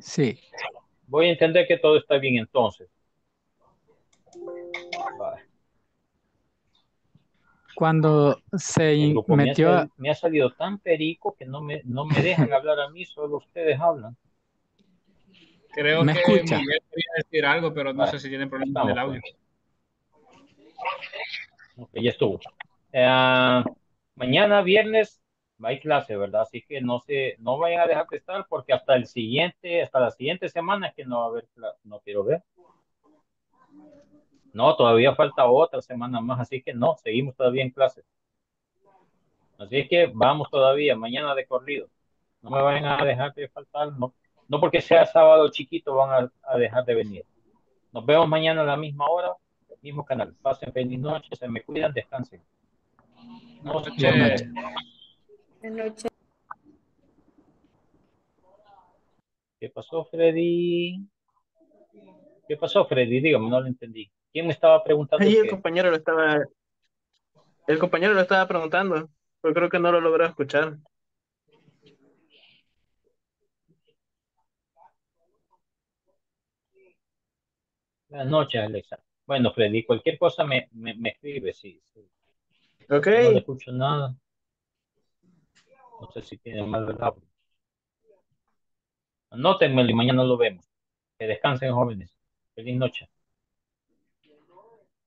Sí. Voy a entender que todo está bien entonces. cuando se metió... Me ha, salido tan perico que no me, no me dejan hablar a mí, solo ustedes hablan. Creo ¿Me que escucha? Miguel quería decir algo, pero no sé si tiene problemas del audio. Okay, ya estuvo. Eh, mañana viernes va a clase, ¿verdad? Así que no se, no vayan a dejar de estar porque hasta el siguiente, hasta la siguiente semana es que no va a haber, no quiero ver. No, todavía falta otra semana más, así que no, seguimos todavía en clase. Así que vamos todavía, mañana de corrido. No me vayan a dejar de faltar, no, no porque sea sábado chiquito van a, dejar de venir. Nos vemos mañana a la misma hora, mismo canal. Pasen feliz noche, se me cuidan, descansen. Buenas noches. Buenas noches. ¿Qué pasó, Freddy? ¿Qué pasó, Freddy? Dígame, no lo entendí. ¿Quién me estaba preguntando? Ahí el compañero lo estaba, El compañero lo estaba preguntando, pero creo que no lo logró escuchar. Buenas noches, Alexa. Bueno, Freddy, cualquier cosa me, me, me escribe, sí. sí. Ok, No le escucho nada. No sé si tiene mal verdad. Anótenmelo y mañana lo vemos. Que descansen, jóvenes. Feliz noche.